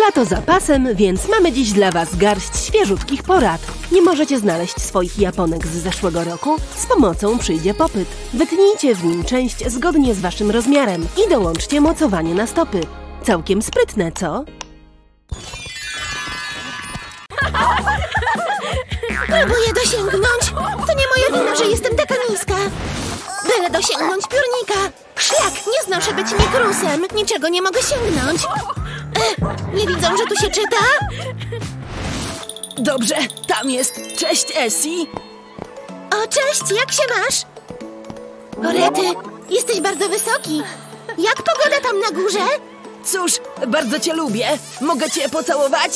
Lato za pasem, więc mamy dziś dla Was garść świeżutkich porad. Nie możecie znaleźć swoich japonek z zeszłego roku? Z pomocą przyjdzie popyt. Wytnijcie w nim część zgodnie z Waszym rozmiarem i dołączcie mocowanie na stopy. Całkiem sprytne, co? Próbuję dosięgnąć. To nie moja wina, że jestem taka niska. Byle dosięgnąć piórnika. Szlak, nie znoszę być mikrusem. Niczego nie mogę sięgnąć. Nie widzą, że tu się czyta? Dobrze, tam jest. Cześć, Essie. O, cześć, jak się masz? O, Rety, jesteś bardzo wysoki. Jak pogoda tam na górze? Cóż, bardzo Cię lubię. Mogę Cię pocałować?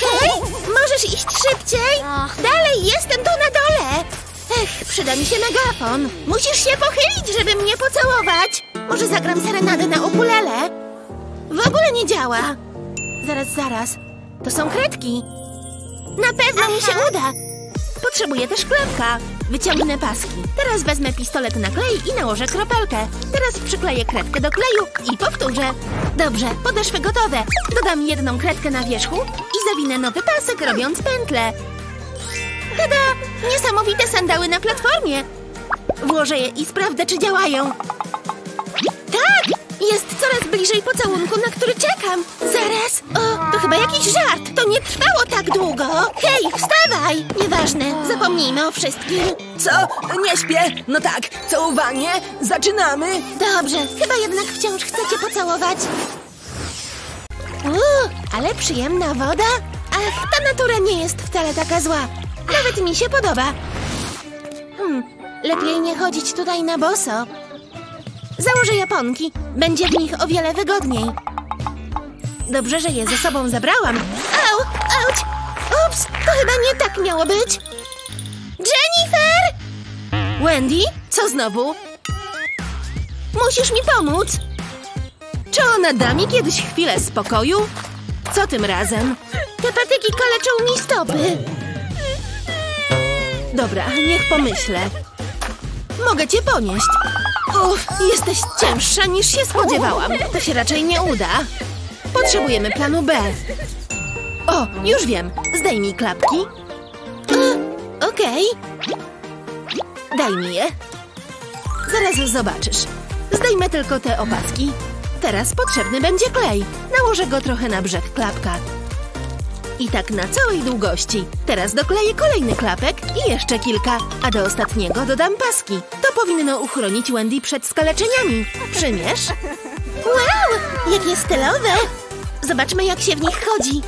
Hej, możesz iść szybciej? Dalej, jestem tu na dole. Ech, przyda mi się megafon. Musisz się pochylić, żeby mnie pocałować. Może zagram serenadę na ukulele? W ogóle nie działa. Zaraz, zaraz. To są kredki. Na pewno mi się uda. Potrzebuję też klapka. Wyciągnę paski. Teraz wezmę pistolet na klej i nałożę kropelkę. Teraz przykleję kredkę do kleju i powtórzę. Dobrze, podeszwy gotowe. Dodam jedną kredkę na wierzchu i zawinę nowy pasek, robiąc pętlę. Tada! Niesamowite sandały na platformie. Włożę je i sprawdzę, czy działają. Tak! Jest coraz bliżej pocałunku, na który czekam. Zaraz. O, to chyba jakiś żart. To nie trwało tak długo. Hej, wstawaj! Nieważne, zapomnijmy o wszystkim. Co? Nie śpię? No tak, całowanie. Zaczynamy. Dobrze, chyba jednak wciąż chcecie pocałować. Uuu, ale przyjemna woda. Ach, ta natura nie jest wcale taka zła. Nawet mi się podoba. Hmm, lepiej nie chodzić tutaj na boso. Założę japonki. Będzie w nich o wiele wygodniej. Dobrze, że je ze sobą zabrałam. Au, auć! Ups, to chyba nie tak miało być. Jennifer! Wendy, co znowu? Musisz mi pomóc. Czy ona da mi kiedyś chwilę spokoju? Co tym razem? Te patyki kaleczą mi stopy. Dobra, niech pomyślę. Mogę cię ponieść. Uff, jesteś cięższa niż się spodziewałam. To się raczej nie uda. Potrzebujemy planu B. O, już wiem. Zdejmij klapki. E, Okej. Daj mi je. Zaraz zobaczysz. Zdejmę tylko te opaski. Teraz potrzebny będzie klej. Nałożę go trochę na brzeg klapka. I tak na całej długości. Teraz dokleję kolejny klapek i jeszcze kilka, a do ostatniego dodam paski. To powinno uchronić Wendy przed skaleczeniami. Przymierz? Wow, jakie stylowe! Zobaczmy, jak się w nich chodzi.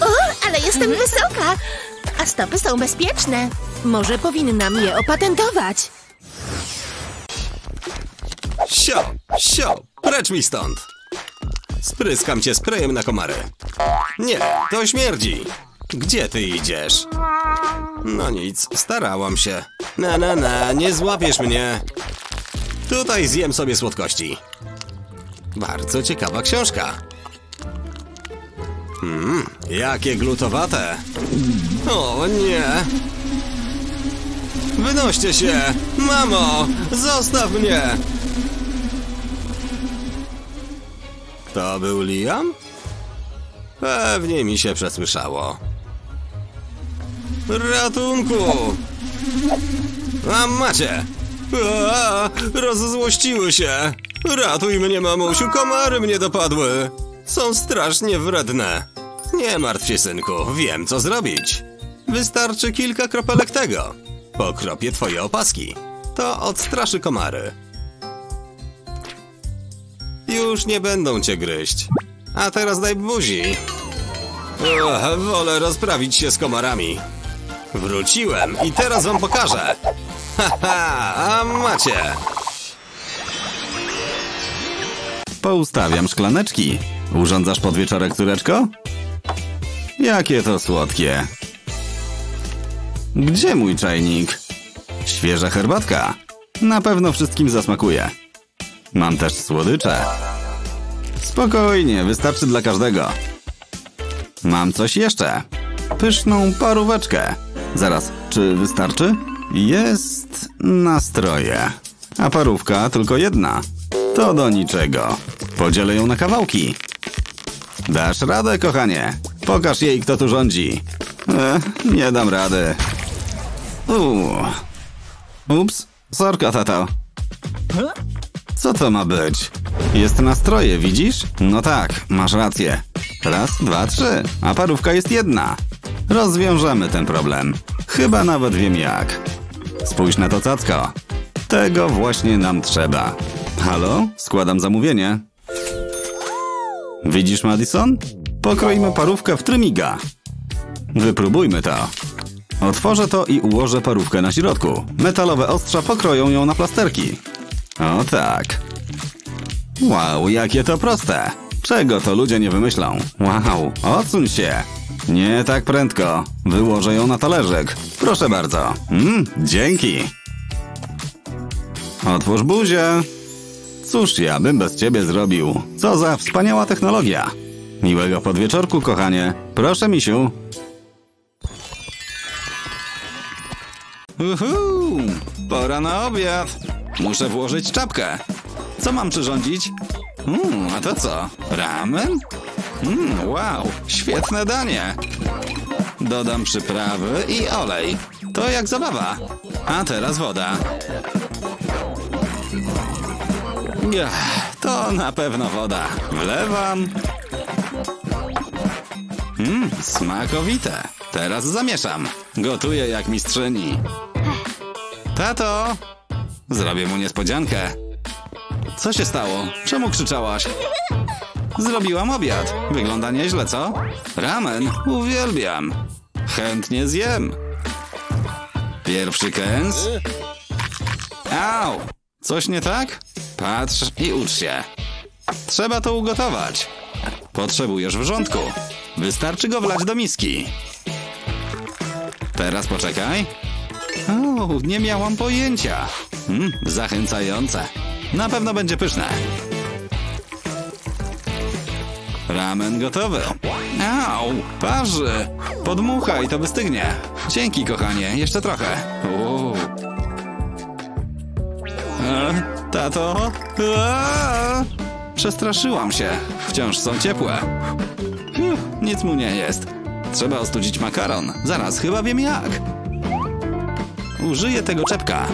O, ale jestem wysoka! A stopy są bezpieczne. Może powinnam je opatentować. Sio, sio, precz mi stąd. Spryskam cię sprayem na komary. Nie, to śmierdzi. Gdzie ty idziesz? No nic, starałam się. Na, na, na, nie złapiesz mnie. Tutaj zjem sobie słodkości. Bardzo ciekawa książka. Hmm, jakie glutowate. O nie. Wynoście się! Mamo, zostaw mnie! To był Liam? Pewnie mi się przesłyszało. Ratunku! A macie! Rozzłościły się! Ratuj mnie, mamusiu, komary mnie dopadły! Są strasznie wredne. Nie martw się, synku, wiem co zrobić. Wystarczy kilka kropelek tego. Pokropię twoje opaski. To odstraszy komary. Już nie będą cię gryźć. A teraz daj buzi. Ugh, wolę rozprawić się z komarami. Wróciłem i teraz wam pokażę. Haha, a macie. Poustawiam szklaneczki. Urządzasz podwieczorek, córeczko? Jakie to słodkie. Gdzie mój czajnik? Świeża herbatka. Na pewno wszystkim zasmakuje. Mam też słodycze. Spokojnie, wystarczy dla każdego. Mam coś jeszcze. Pyszną paróweczkę. Zaraz, czy wystarczy? Jest nastroje. A parówka tylko jedna. To do niczego. Podzielę ją na kawałki. Dasz radę, kochanie. Pokaż jej, kto tu rządzi. E, nie dam rady. Uuu. Ups, sorka, tato. Co to ma być? Jest nastroje, widzisz? No tak, masz rację. Raz, dwa, trzy, a parówka jest jedna. Rozwiążemy ten problem. Chyba nawet wiem jak. Spójrz na to cacko. Tego właśnie nam trzeba. Halo? Składam zamówienie. Widzisz, Madison? Pokroimy parówkę w trymiga. Wypróbujmy to. Otworzę to i ułożę parówkę na środku. Metalowe ostrza pokroją ją na plasterki. O tak. Wow, jakie to proste. Czego to ludzie nie wymyślą? Wow, odsuń się. Nie tak prędko. Wyłożę ją na talerzyk. Proszę bardzo. Mm, dzięki. Otwórz buzię. Cóż ja bym bez ciebie zrobił? Co za wspaniała technologia. Miłego podwieczorku, kochanie. Proszę, misiu. Uhu, pora na obiad. Muszę włożyć czapkę. Co mam przyrządzić? Mm, a to co? Ramen? Mm, wow, świetne danie. Dodam przyprawy i olej. To jak zabawa. A teraz woda. Ach, to na pewno woda. Wlewam. Mmm, smakowite. Teraz zamieszam. Gotuję jak mistrzyni. Tato! Zrobię mu niespodziankę. Co się stało? Czemu krzyczałaś? Zrobiłam obiad. Wygląda nieźle, co? Ramen. Uwielbiam. Chętnie zjem. Pierwszy kęs. Au! Coś nie tak? Patrz i ucz się. Trzeba to ugotować. Potrzebujesz wrzątku. Wystarczy go wlać do miski. Teraz poczekaj. O, nie miałam pojęcia. Mm, zachęcające. Na pewno będzie pyszne. Ramen gotowy. Au, parzy. Podmuchaj, to wystygnie. Dzięki, kochanie. Jeszcze trochę. Uuu. E, tato? Przestraszyłam się. Wciąż są ciepłe. Uff, nic mu nie jest. Trzeba ostudzić makaron. Zaraz, chyba wiem jak. Użyję tego czepka.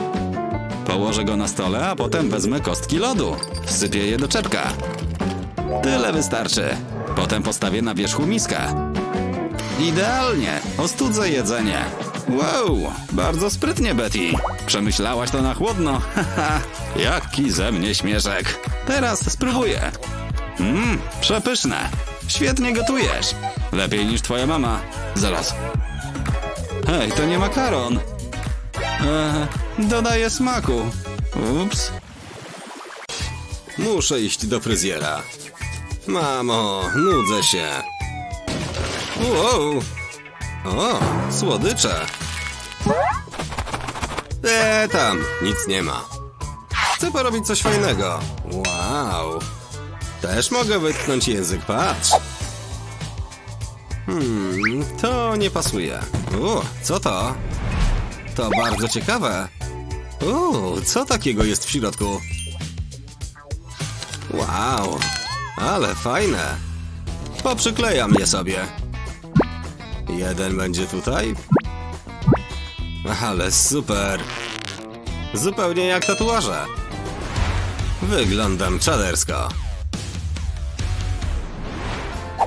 Położę go na stole, a potem wezmę kostki lodu. Wsypię je do czepka. Tyle wystarczy. Potem postawię na wierzchu miskę. Idealnie. Ostudzę jedzenie. Wow, bardzo sprytnie, Betty. Przemyślałaś to na chłodno. Haha, jaki ze mnie śmieszek. Teraz spróbuję. Mmm, przepyszne. Świetnie gotujesz. Lepiej niż twoja mama. Zaraz. Hej, to nie makaron. Eee, dodaję smaku. Ups. Muszę iść do fryzjera. Mamo, nudzę się. Wow. O, słodycze. E, tam, nic nie ma. Chcę porobić coś fajnego. Wow. Też mogę wytknąć język, patrz. Hmm, to nie pasuje. U, co to? To bardzo ciekawe. U, co takiego jest w środku? Wow, ale fajne. Poprzyklejam je sobie. Jeden będzie tutaj. Ale super. Zupełnie jak tatuaże. Wyglądam czadersko.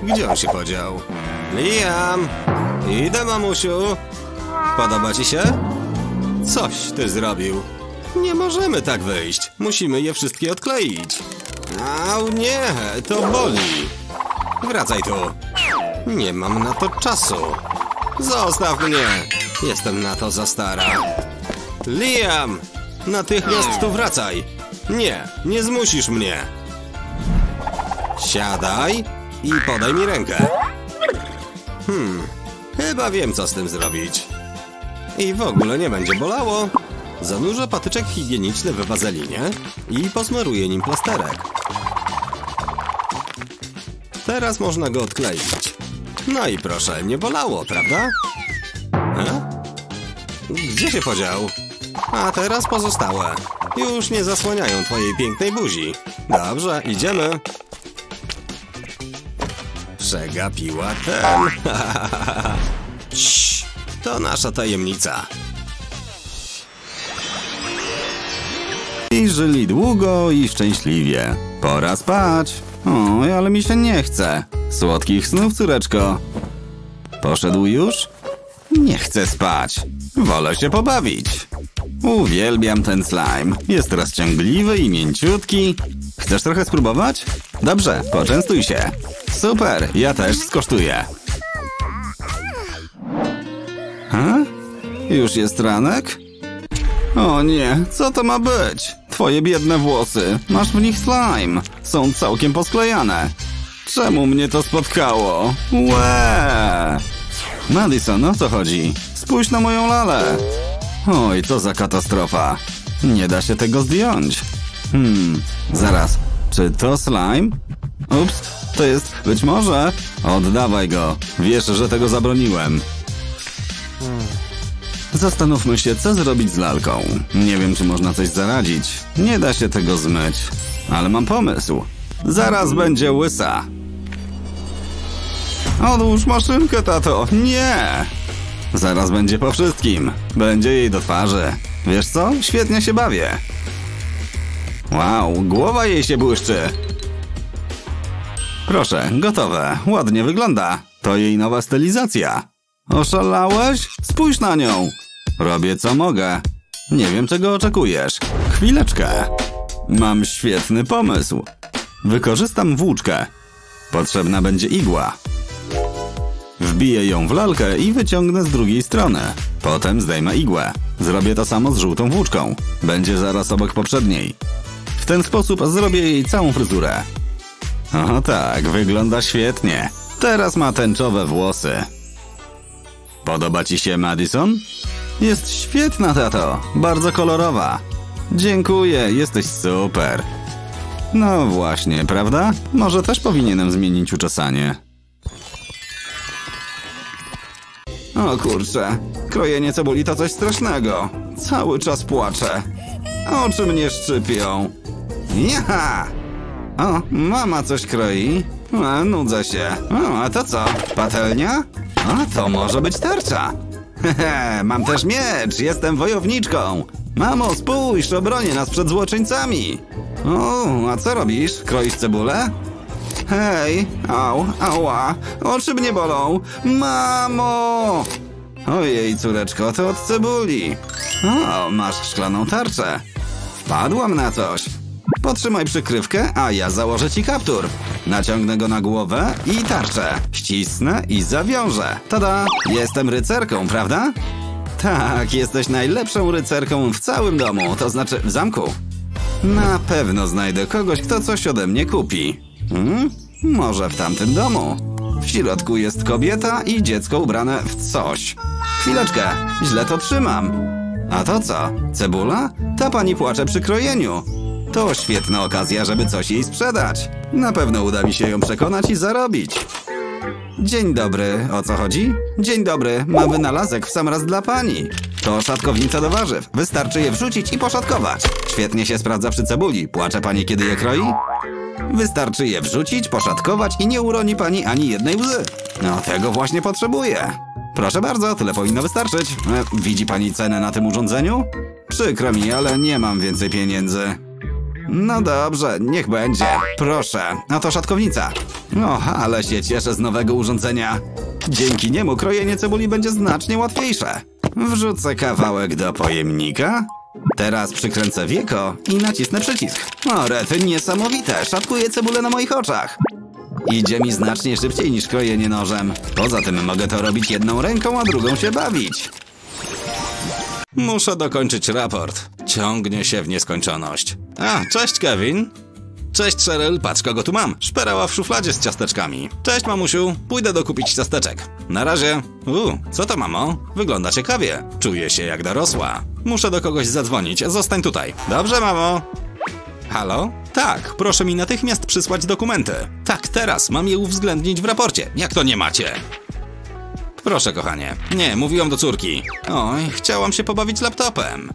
Gdzie on się podział? Liam! Idę, mamusiu. Podoba ci się? Coś ty zrobił. Nie możemy tak wyjść. Musimy je wszystkie odkleić. Au, nie, to boli. Wracaj tu. Nie mam na to czasu. Zostaw mnie. Jestem na to za stara. Liam! Natychmiast tu wracaj. Nie, nie zmusisz mnie. Siadaj i podaj mi rękę. Hmm, chyba wiem, co z tym zrobić. I w ogóle nie będzie bolało. Zanurzę patyczek higieniczny w wazelinie i posmaruję nim plasterek. Teraz można go odkleić. No i proszę, nie bolało, prawda? E? Gdzie się podział? A teraz pozostałe. Już nie zasłaniają twojej pięknej buzi. Dobrze, idziemy. przegapiła ten. To nasza tajemnica. I żyli długo i szczęśliwie. Pora spać. Oj, ale mi się nie chce. Słodkich snów, córeczko. Poszedł już? Nie chcę spać. Wolę się pobawić. Uwielbiam ten slime. Jest rozciągliwy i mięciutki. Chcesz trochę spróbować? Dobrze, poczęstuj się. Super, ja też skosztuję. Już jest ranek? O nie, co to ma być? Twoje biedne włosy. Masz w nich slime. Są całkiem posklejane. Czemu mnie to spotkało? Łe! Madison, o co chodzi? Spójrz na moją lalę. Oj, co za katastrofa. Nie da się tego zdjąć. Hmm, zaraz. Czy to slime? Ups, to jest być może. Oddawaj go. Wiesz, że tego zabroniłem. Zastanówmy się, co zrobić z lalką. Nie wiem, czy można coś zaradzić. Nie da się tego zmyć. Ale mam pomysł. Zaraz będzie łysa. Odłóż maszynkę, tato. Nie! Zaraz będzie po wszystkim. Będzie jej do twarzy. Wiesz co? Świetnie się bawię. Wow, głowa jej się błyszczy. Proszę, gotowe. Ładnie wygląda. To jej nowa stylizacja. Oszalałeś? Spójrz na nią. Robię co mogę. Nie wiem, czego oczekujesz. Chwileczkę. Mam świetny pomysł. Wykorzystam włóczkę. Potrzebna będzie igła. Wbiję ją w lalkę i wyciągnę z drugiej strony. Potem zdejmę igłę. Zrobię to samo z żółtą włóczką. Będzie zaraz obok poprzedniej. W ten sposób zrobię jej całą fryzurę. O tak, wygląda świetnie. Teraz ma tęczowe włosy. Podoba ci się Madison? Jest świetna, tato. Bardzo kolorowa. Dziękuję, jesteś super. No właśnie, prawda? Może też powinienem zmienić uczesanie. O kurczę, krojenie cebuli to coś strasznego. Cały czas płaczę. Oczy mnie szczypią. Jaha! O, mama coś kroi. A, nudzę się. O, a to co? Patelnia? A, to może być tarcza. Hehe, mam też miecz, jestem wojowniczką. Mamo, spójrz, obronię nas przed złoczyńcami. O, a co robisz? Kroisz cebulę? Hej, au, ała, oczy mnie bolą. Mamo! Ojej, córeczko, to od cebuli. O, masz szklaną tarczę. Wpadłam na coś. Potrzymaj przykrywkę, a ja założę ci kaptur. Naciągnę go na głowę i tarczę. Ścisnę i zawiążę. Tada! Jestem rycerką, prawda? Tak, jesteś najlepszą rycerką w całym domu, to znaczy w zamku. Na pewno znajdę kogoś, kto coś ode mnie kupi. Hmm? Może w tamtym domu. W środku jest kobieta i dziecko ubrane w coś. Chwileczkę, źle to trzymam. A to co? Cebula? Ta pani płacze przy krojeniu. To świetna okazja, żeby coś jej sprzedać. Na pewno uda mi się ją przekonać i zarobić. Dzień dobry, o co chodzi? Dzień dobry, mam wynalazek w sam raz dla pani. To szatkownica do warzyw. Wystarczy je wrzucić i poszatkować. Świetnie się sprawdza przy cebuli. Płacze pani, kiedy je kroi? Wystarczy je wrzucić, poszatkować i nie uroni pani ani jednej łzy. No, tego właśnie potrzebuję. Proszę bardzo, tyle powinno wystarczyć. E, widzi pani cenę na tym urządzeniu? Przykro mi, ale nie mam więcej pieniędzy. No dobrze, niech będzie. Proszę, a to szatkownica. No, ale się cieszę z nowego urządzenia. Dzięki niemu krojenie cebuli będzie znacznie łatwiejsze. Wrzucę kawałek do pojemnika. Teraz przykręcę wieko i nacisnę przycisk. O, rety, niesamowite. Szatkuję cebulę na moich oczach. Idzie mi znacznie szybciej niż krojenie nożem. Poza tym mogę to robić jedną ręką, a drugą się bawić. Muszę dokończyć raport. Ciągnie się w nieskończoność. A, cześć Kevin. Cześć Cheryl, patrz kogo tu mam. Szperała w szufladzie z ciasteczkami. Cześć mamusiu, pójdę dokupić ciasteczek. Na razie. U, co to mamo? Wygląda ciekawie. Czuję się jak dorosła. Muszę do kogoś zadzwonić, zostań tutaj. Dobrze mamo. Halo? Tak, proszę mi natychmiast przysłać dokumenty. Tak, teraz, mam je uwzględnić w raporcie. Jak to nie macie? Proszę, kochanie. Nie, mówiłam do córki. Oj, chciałam się pobawić laptopem.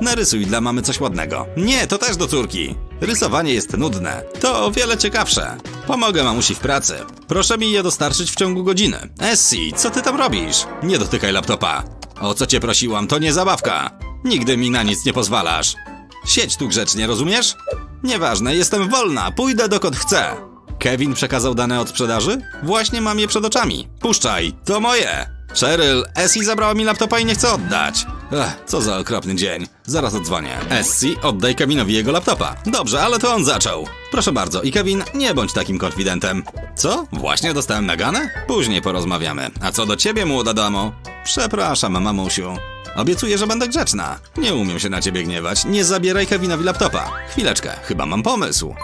Narysuj dla mamy coś ładnego. Nie, to też do córki. Rysowanie jest nudne. To o wiele ciekawsze. Pomogę mamusi w pracy. Proszę mi je dostarczyć w ciągu godziny. Essie, co ty tam robisz? Nie dotykaj laptopa. O co cię prosiłam, to nie zabawka. Nigdy mi na nic nie pozwalasz. Siedź tu grzecznie, rozumiesz? Nieważne, jestem wolna, pójdę dokąd chcę. Kevin przekazał dane od sprzedaży? Właśnie mam je przed oczami. Puszczaj, to moje. Cheryl, Essie zabrała mi laptopa i nie chce oddać. Ech, co za okropny dzień. Zaraz odzwonię. Essie, oddaj Kevinowi jego laptopa. Dobrze, ale to on zaczął. Proszę bardzo, i Kevin, nie bądź takim konfidentem. Co? Właśnie dostałem naganę? Później porozmawiamy. A co do ciebie, młoda damo? Przepraszam, mamusiu. Obiecuję, że będę grzeczna. Nie umiem się na ciebie gniewać. Nie zabieraj Kevinowi laptopa. Chwileczkę, chyba mam pomysł.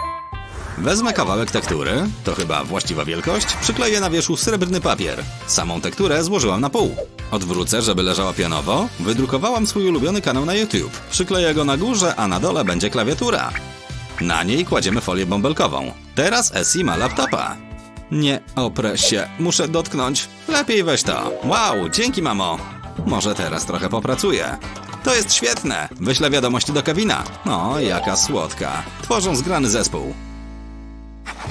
Wezmę kawałek tektury, to chyba właściwa wielkość, przykleję na wierzchu srebrny papier. Samą tekturę złożyłam na pół. Odwrócę, żeby leżała pionowo, wydrukowałam swój ulubiony kanał na YouTube. Przykleję go na górze, a na dole będzie klawiatura. Na niej kładziemy folię bąbelkową. Teraz Essie ma laptopa. Nie oprę się, muszę dotknąć. Lepiej weź to. Wow, dzięki mamo. Może teraz trochę popracuję. To jest świetne. Wyślę wiadomość do Kevina. O, jaka słodka. Tworzą zgrany zespół.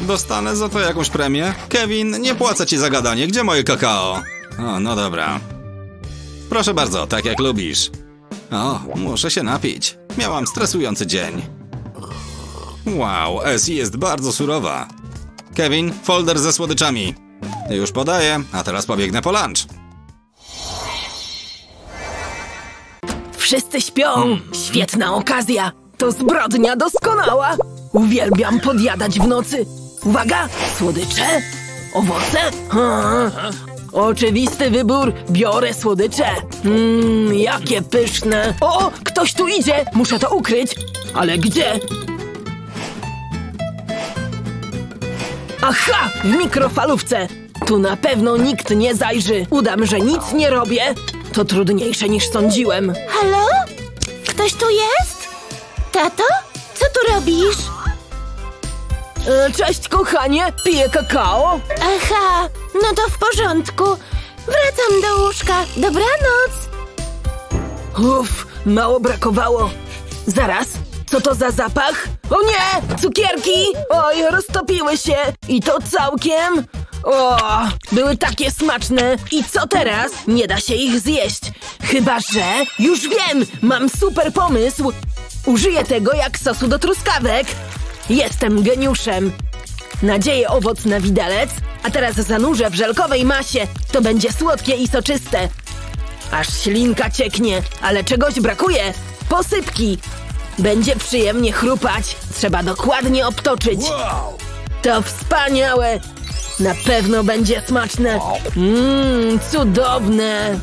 Dostanę za to jakąś premię? Kevin, nie płacę ci za gadanie. Gdzie moje kakao? O, no dobra. Proszę bardzo, tak jak lubisz. O, muszę się napić. Miałam stresujący dzień. Wow, Essie jest bardzo surowa. Kevin, folder ze słodyczami. Już podaję, a teraz pobiegnę po lunch. Wszyscy śpią. Świetna okazja. To zbrodnia doskonała. Uwielbiam podjadać w nocy. Uwaga, słodycze? Owoce? Ha. Oczywisty wybór. Biorę słodycze. Mmm, jakie pyszne. O, ktoś tu idzie. Muszę to ukryć. Ale gdzie? Aha, w mikrofalówce. Tu na pewno nikt nie zajrzy. Udam, że nic nie robię. To trudniejsze niż sądziłem. Halo? Ktoś tu jest? Tato? Co tu robisz? E, Cześć, kochanie. Piję kakao. Aha, no to w porządku. Wracam do łóżka. Dobranoc. Uff, mało brakowało. Zaraz, co to za zapach? O nie, cukierki! Oj, roztopiły się. I to całkiem. O, były takie smaczne. I co teraz? Nie da się ich zjeść. Chyba, że... Już wiem, mam super pomysł. Użyję tego jak sosu do truskawek. Jestem geniuszem. Nadzieję owoc na widelec, a teraz zanurzę w żelkowej masie. To będzie słodkie i soczyste. Aż ślinka cieknie, ale czegoś brakuje. Posypki. Będzie przyjemnie chrupać. Trzeba dokładnie obtoczyć. To wspaniałe. Na pewno będzie smaczne. Mmm, cudowne.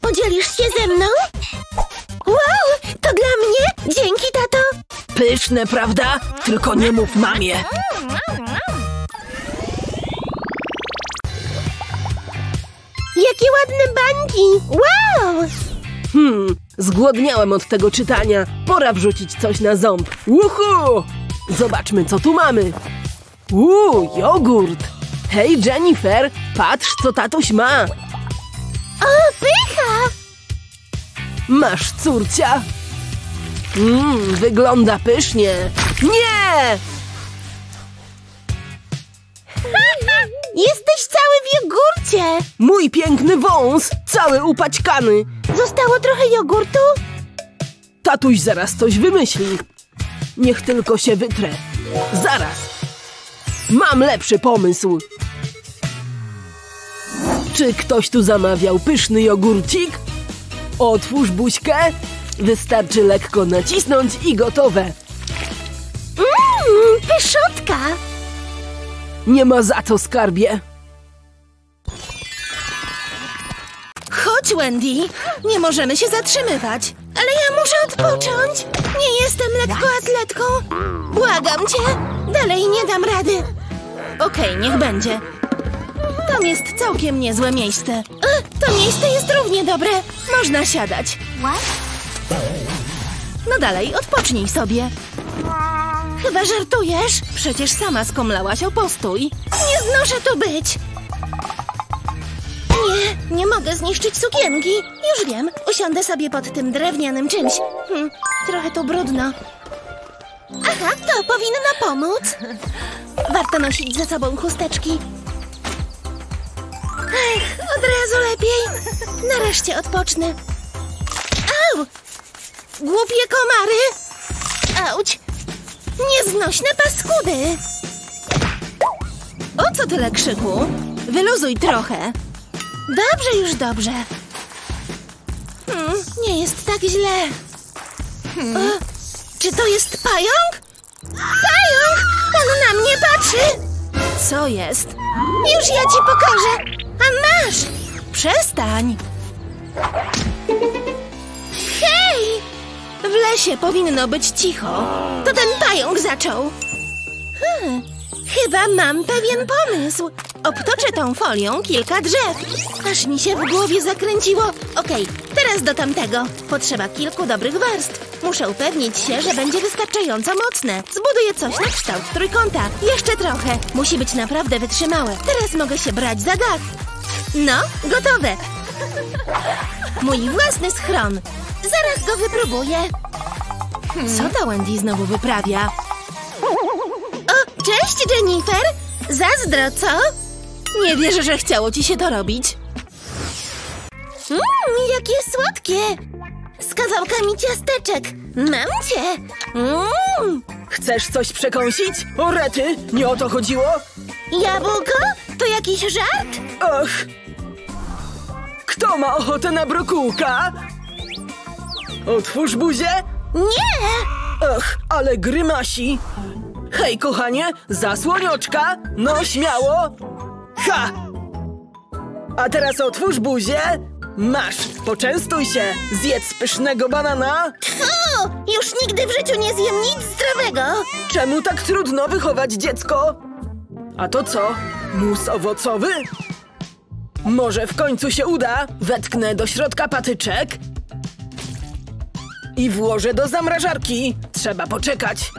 Podzielisz się ze mną? Wow, to dla mnie? Dzięki, tato. Pyszne, prawda? Tylko nie mów mamie. Jakie ładne bańki. Wow. Hmm, zgłodniałem od tego czytania. Pora wrzucić coś na ząb. Uhu! Zobaczmy, co tu mamy. Uuu, jogurt. Hej, Jennifer, patrz, co tatuś ma. O, pycha. Masz, córcia. Mmm, wygląda pysznie. Nie! Jesteś cały w jogurcie. Mój piękny wąs, cały upaćkany. Zostało trochę jogurtu? Tatuś zaraz coś wymyśli. Niech tylko się wytrę. Zaraz. Mam lepszy pomysł. Czy ktoś tu zamawiał pyszny jogurcik? Otwórz buźkę. Wystarczy lekko nacisnąć i gotowe. Mmm, pyszotka. Nie ma za co, skarbie. Chodź, Wendy. Nie możemy się zatrzymywać. Ale ja muszę odpocząć. Nie jestem lekkoatletką. Błagam cię. Dalej nie dam rady. Okej, niech będzie. Tam jest całkiem niezłe miejsce. E, To miejsce jest równie dobre. Można siadać. No dalej, odpocznij sobie. Chyba żartujesz? Przecież sama skomlałaś o postój. Nie znoszę tu być. Nie, Nie mogę zniszczyć sukienki. Już wiem, usiądę sobie pod tym drewnianym czymś. Hm, trochę tu brudno. Aha, to powinno pomóc. Warto nosić ze sobą chusteczki. Ech, od razu lepiej. Nareszcie odpocznę. Au! Głupie komary! Auć! Nieznośne paskudy! O co tyle krzyku? Wyluzuj trochę. Dobrze, już dobrze. Hmm, nie jest tak źle. O, czy to jest pająk? Pająk! On na mnie patrzy! Co jest? Już ja ci pokażę! A masz! Przestań! Hej! W lesie powinno być cicho. To ten pająk zaczął. Hmm, chyba mam pewien pomysł. Obtoczę tą folią kilka drzew. Aż mi się w głowie zakręciło. Okej, teraz do tamtego. Potrzeba kilku dobrych warstw. Muszę upewnić się, że będzie wystarczająco mocne. Zbuduję coś na kształt trójkąta. Jeszcze trochę. Musi być naprawdę wytrzymałe. Teraz mogę się brać za dach. No, gotowe. Mój własny schron. Zaraz go wypróbuję. Co ta Wendy znowu wyprawia? O, cześć Jennifer! Zazdro, co? Nie wierzę, że chciało ci się to robić. Mmm, jakie słodkie! Z kawałkami ciasteczek. Mam cię! Mmm, Chcesz coś przekąsić? O rety, nie o to chodziło? jabłko? To jakiś żart? Och! Kto ma ochotę na brokułka? Otwórz buzię? Nie! Och, ale grymasi! Hej, kochanie, zasłonioczka! No, śmiało! Ha! A teraz otwórz buzię! Masz, poczęstuj się! Zjedz pysznego banana! Fu! Już nigdy w życiu nie zjem nic zdrowego! Czemu tak trudno wychować dziecko? A to co? Mus owocowy? Może w końcu się uda? Wetknę do środka patyczek i włożę do zamrażarki. Trzeba poczekać.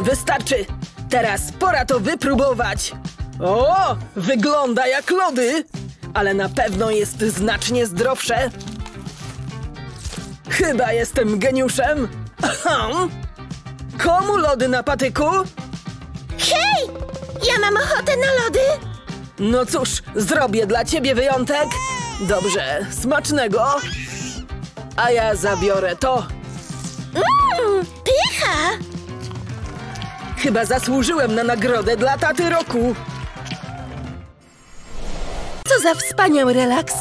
Wystarczy. Teraz pora to wypróbować. O, wygląda jak lody, ale na pewno jest znacznie zdrowsze. Chyba jestem geniuszem. Komu lody na patyku? Hej! Ja mam ochotę na lody! No cóż, zrobię dla ciebie wyjątek. Dobrze, smacznego. A ja zabiorę to. Mmm, pycha! Chyba zasłużyłem na nagrodę dla taty roku. Za wspaniały relaks.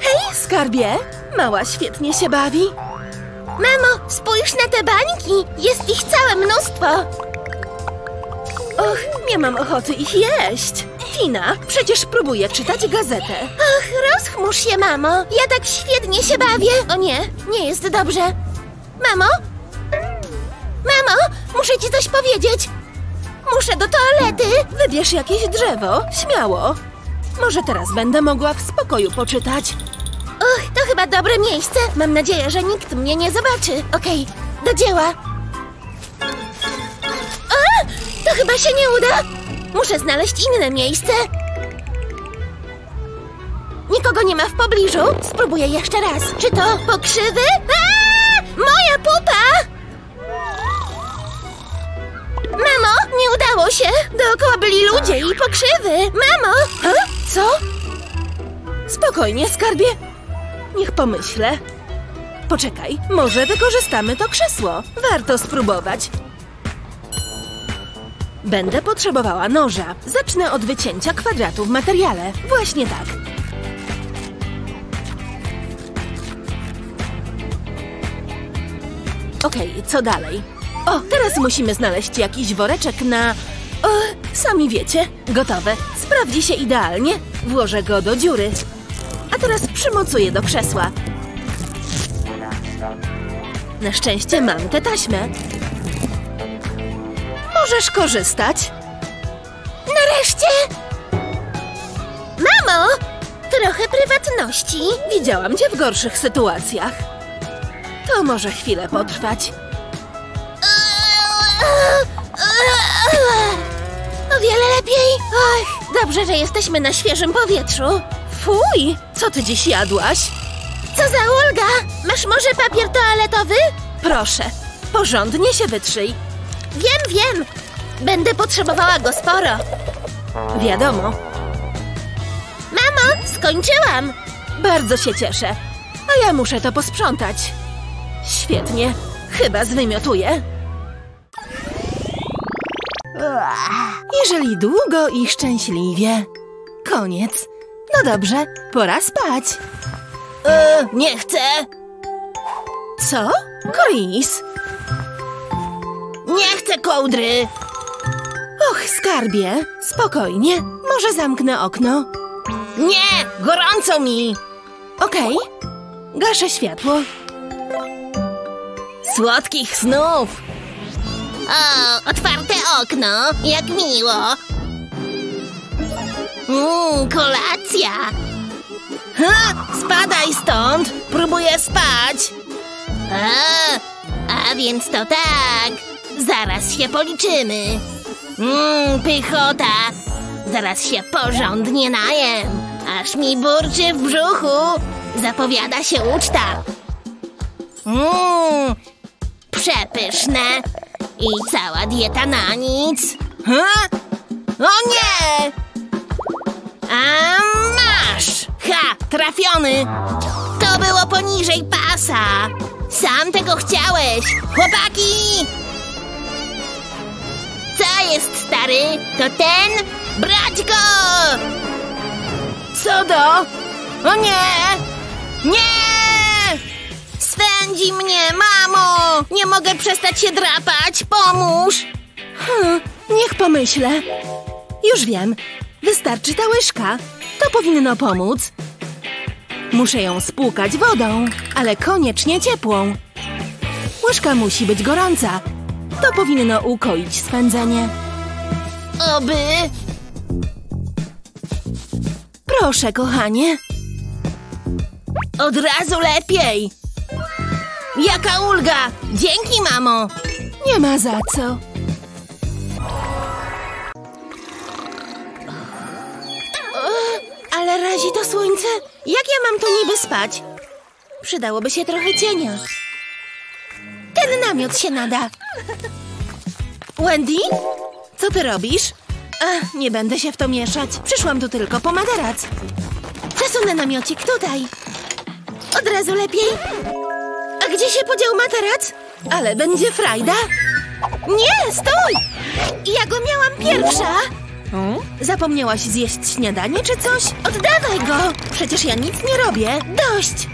Hej, skarbie! Mała świetnie się bawi. Mamo, spójrz na te bańki! Jest ich całe mnóstwo! Och, nie mam ochoty ich jeść. Tina, przecież próbuję czytać gazetę. Och, rozchmurz się, mamo! Ja tak świetnie się bawię! O nie, nie jest dobrze. Mamo? Mamo, muszę ci coś powiedzieć! Muszę do toalety! Wybierz jakieś drzewo, śmiało. Może teraz będę mogła w spokoju poczytać. Och, to chyba dobre miejsce. Mam nadzieję, że nikt mnie nie zobaczy. Okej, do dzieła. To chyba się nie uda. Muszę znaleźć inne miejsce. Nikogo nie ma w pobliżu. Spróbuję jeszcze raz. Czy to pokrzywy? A, moja pupa! Mamo, nie udało się. Dookoła byli ludzie i pokrzywy. Mamo! A? Co? Spokojnie, skarbie. Niech pomyślę. Poczekaj, może wykorzystamy to krzesło. Warto spróbować. Będę potrzebowała noża. Zacznę od wycięcia kwadratu w materiale. Właśnie tak. Okej, co dalej? O, teraz musimy znaleźć jakiś woreczek na... O, sami wiecie. Gotowe. Sprawdzi się idealnie. Włożę go do dziury. A teraz przymocuję do krzesła. Na szczęście mam tę taśmę. Możesz korzystać. Nareszcie! Mamo! Trochę prywatności. Widziałam cię w gorszych sytuacjach. To może chwilę potrwać. O wiele lepiej. Ach, dobrze, że jesteśmy na świeżym powietrzu. Fuj, co ty dziś jadłaś? Co za ulga! Masz może papier toaletowy? Proszę, porządnie się wytrzyj. Wiem, wiem. Będę potrzebowała go sporo. Wiadomo, Mamo, skończyłam. bardzo się cieszę. A ja muszę to posprzątać. Świetnie, chyba zwymiotuję. Jeżeli długo i szczęśliwie. Koniec. No dobrze, pora spać. E, nie chcę. Co? Chris? Nie chcę kołdry. Och, skarbie, spokojnie. Może zamknę okno. Nie, gorąco mi. Okej, gaszę światło. Słodkich snów. O, otwarte okno. Jak miło. Mmm, kolacja. Ha, spadaj stąd. Próbuję spać. A, więc to tak. Zaraz się policzymy. Mmm, pychota. Zaraz się porządnie najem. Aż mi burczy w brzuchu. Zapowiada się uczta. Mmm, przepyszne. I cała dieta na nic. Ha? O nie! A masz! Ha! Trafiony! To było poniżej pasa! Sam tego chciałeś! Chłopaki! Co jest, stary? To ten? Brać go! Co do? O nie! Nie! Swędzi mnie, mamo! Nie mogę przestać się drapać! Pomóż! Hmm, niech pomyślę. Już wiem. Wystarczy ta łyżka. To powinno pomóc. Muszę ją spłukać wodą, ale koniecznie ciepłą. Łyżka musi być gorąca. To powinno ukoić swędzenie. Oby... Proszę, kochanie. Od razu lepiej! Jaka ulga! Dzięki, mamo! Nie ma za co. Ale razi to słońce. Jak ja mam tu niby spać? Przydałoby się trochę cienia. Ten namiot się nada. Wendy? Co ty robisz? Ach, nie będę się w to mieszać. Przyszłam tu tylko po materac. Przesunę namiocik tutaj. Od razu lepiej. A gdzie się podział materac? Ale będzie frajda. Nie, stój! Ja go miałam pierwsza. Zapomniałaś zjeść śniadanie czy coś? Oddawaj go. Przecież ja nic nie robię. Dość.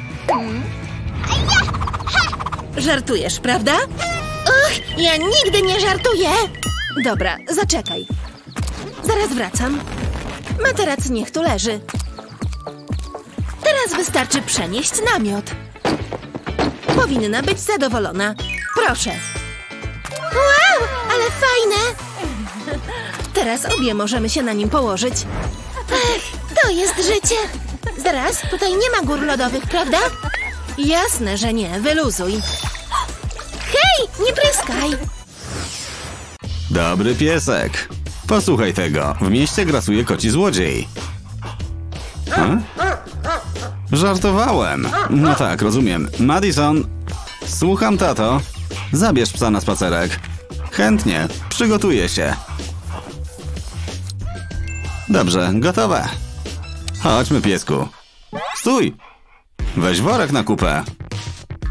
Żartujesz, prawda? Och, ja nigdy nie żartuję. Dobra, zaczekaj. Zaraz wracam. Materac niech tu leży. Teraz wystarczy przenieść namiot. Powinna być zadowolona. Proszę. Wow, ale fajne. Teraz obie możemy się na nim położyć. Ech, to jest życie. Zaraz, tutaj nie ma gór lodowych, prawda? Jasne, że nie. Wyluzuj. Hej, nie pryskaj. Dobry piesek. Posłuchaj tego. W mieście grasuje koci złodziej. A? Żartowałem. No tak, rozumiem. Madison, słucham, tato. Zabierz psa na spacerek. Chętnie. Przygotuję się. Dobrze, gotowe. Chodźmy, piesku. Stój! Weź worek na kupę.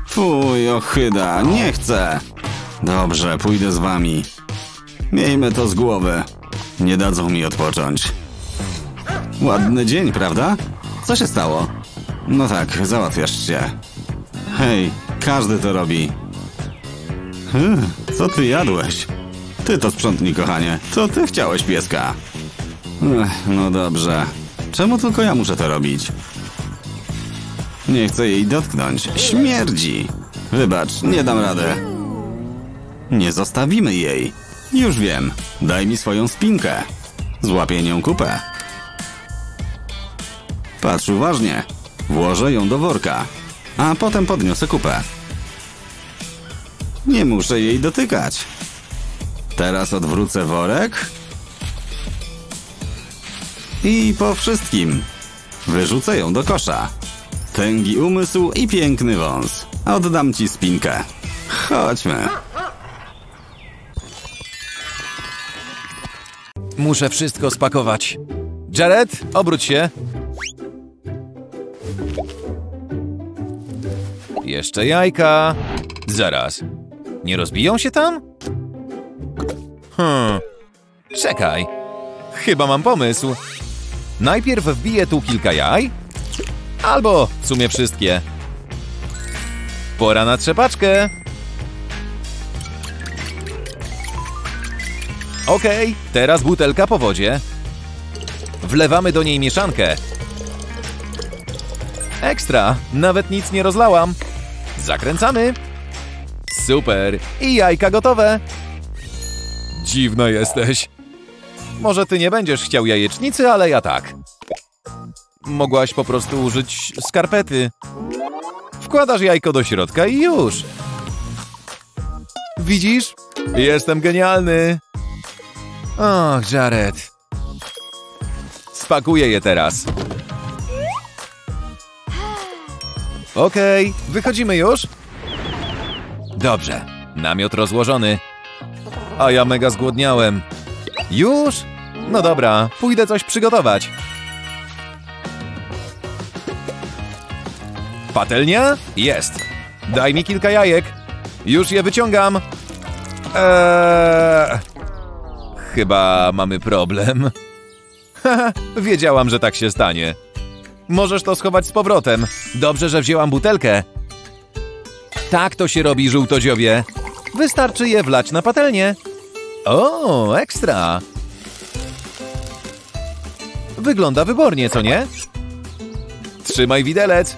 Fuj, ochyda, nie chcę. Dobrze, pójdę z wami. Miejmy to z głowy. Nie dadzą mi odpocząć. Ładny dzień, prawda? Co się stało? No tak, załatwiasz się. Hej, każdy to robi. Hmm, co ty jadłeś? Ty to sprzątnij, kochanie. To ty chciałeś pieska. Ech, no dobrze. Czemu tylko ja muszę to robić? Nie chcę jej dotknąć. Śmierdzi. Wybacz, nie dam rady. Nie zostawimy jej. Już wiem. Daj mi swoją spinkę. Złapię nią kupę. Patrz uważnie. Włożę ją do worka, a potem podniosę kupę. Nie muszę jej dotykać. Teraz odwrócę worek I po wszystkim. Wyrzucę ją do kosza. Tęgi umysł i piękny wąs. Oddam ci spinkę. Chodźmy. Muszę wszystko spakować. Jared, obróć się. Jeszcze jajka. Zaraz. Nie rozbiją się tam? Hmm. Czekaj. Chyba mam pomysł. Najpierw wbiję tu kilka jaj. Albo w sumie wszystkie. Pora na trzepaczkę. Okej, teraz butelka po wodzie. Wlewamy do niej mieszankę. Ekstra, nawet nic nie rozlałam. Zakręcamy. Super, i jajka gotowe. Dziwna jesteś. Może ty nie będziesz chciał jajecznicy, ale ja tak. Mogłaś po prostu użyć skarpety. Wkładasz jajko do środka i już. Widzisz? Jestem genialny. Och, Jared. Spakuję je teraz. Okej, wychodzimy już? Dobrze, namiot rozłożony. A ja mega zgłodniałem. Już? No dobra, pójdę coś przygotować. Patelnia? Jest. Daj mi kilka jajek. Już je wyciągam. Eee... Chyba mamy problem. Haha, wiedziałam, że tak się stanie. Możesz to schować z powrotem. Dobrze, że wzięłam butelkę. Tak to się robi, żółtodziobie. Wystarczy je wlać na patelnię. O, ekstra. Wygląda wybornie, co nie? Trzymaj widelec.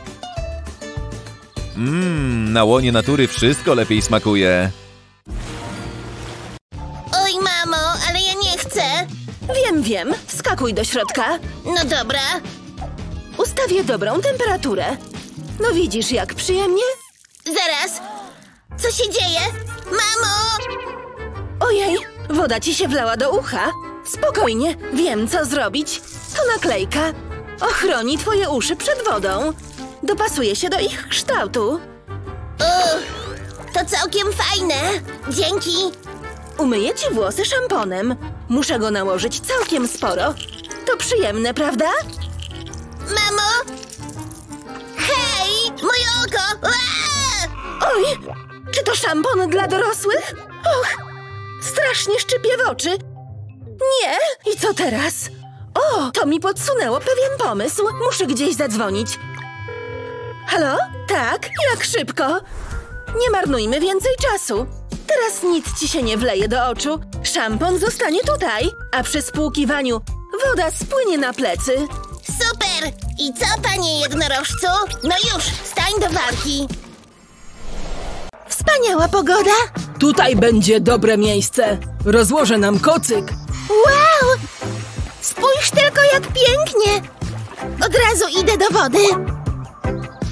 Mmm, na łonie natury wszystko lepiej smakuje. Oj, mamo, ale ja nie chcę. Wiem, wiem. Wskakuj do środka. No dobra. Ustawię dobrą temperaturę. No widzisz, jak przyjemnie? Zaraz. Co się dzieje? Mamo! Ojej, woda ci się wlała do ucha. Spokojnie, wiem co zrobić. To naklejka. Ochroni twoje uszy przed wodą. Dopasuje się do ich kształtu. Uch, to całkiem fajne. Dzięki. Umyję ci włosy szamponem. Muszę go nałożyć całkiem sporo. To przyjemne, prawda? Mamo! Hej! Moje oko! Oj, czy to szampon dla dorosłych? Och, strasznie szczypie w oczy. Nie, i co teraz? O, to mi podsunęło pewien pomysł. Muszę gdzieś zadzwonić. Halo? Tak, jak szybko? Nie marnujmy więcej czasu. Teraz nic ci się nie wleje do oczu. Szampon zostanie tutaj, a przy spłukiwaniu woda spłynie na plecy. Super! I co, panie jednorożcu? No już, stań do walki. Wspaniała pogoda. Tutaj będzie dobre miejsce. Rozłożę nam kocyk. Wow! Spójrz tylko, jak pięknie. Od razu idę do wody.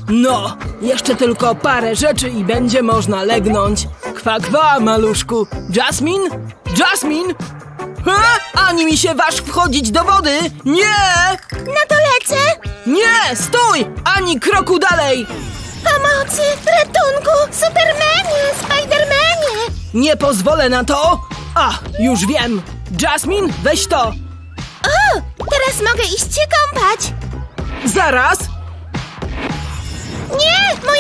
No, jeszcze tylko parę rzeczy i będzie można legnąć. Kwa, kwa, maluszku. Jasmine? Jasmine? Ha? Ani mi się waż wchodzić do wody! Nie! Na to lecę. Nie! Stój! Ani kroku dalej! Pomocy, ratunku, Supermanie, Spidermanie. Nie pozwolę na to! A, już wiem! Jasmine, weź to! O, teraz mogę iść się kąpać. Zaraz! Nie, moje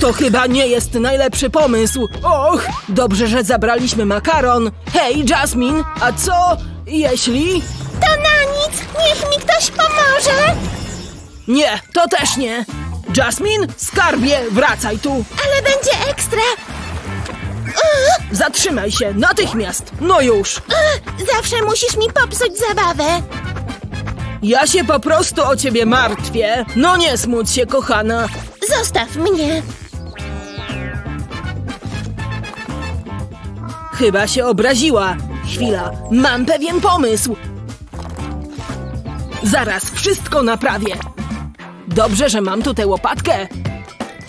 To chyba nie jest najlepszy pomysł. Och, dobrze, że zabraliśmy makaron. Hej, Jasmine, a co jeśli... To na nic, niech mi ktoś pomoże. Nie, to też nie. Jasmine, skarbie, wracaj tu. Ale będzie ekstra. Zatrzymaj się, natychmiast. No już. Zawsze musisz mi popsuć zabawę. Ja się po prostu o ciebie martwię. No nie smuć się, kochana. Zostaw mnie. Chyba się obraziła. Chwila, mam pewien pomysł. Zaraz wszystko naprawię. Dobrze, że mam tu tę łopatkę.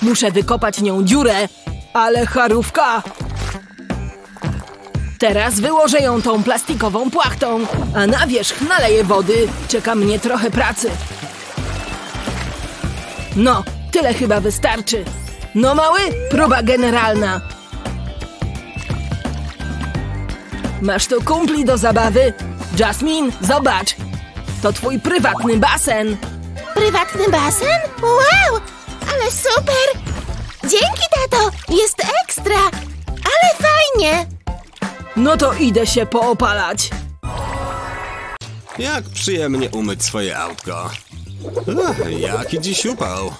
Muszę wykopać nią dziurę, ale charówka. Teraz wyłożę ją tą plastikową płachtą, a na wierzch naleję wody. Czeka mnie trochę pracy. No, tyle chyba wystarczy. No mały, próba generalna. Masz tu kumpli do zabawy? Jasmine, zobacz. To twój prywatny basen. Prywatny basen? Wow! Ale super! Dzięki, tato! Jest ekstra! Ale fajnie! No to idę się poopalać. Jak przyjemnie umyć swoje autko. Ach, jaki dziś upał.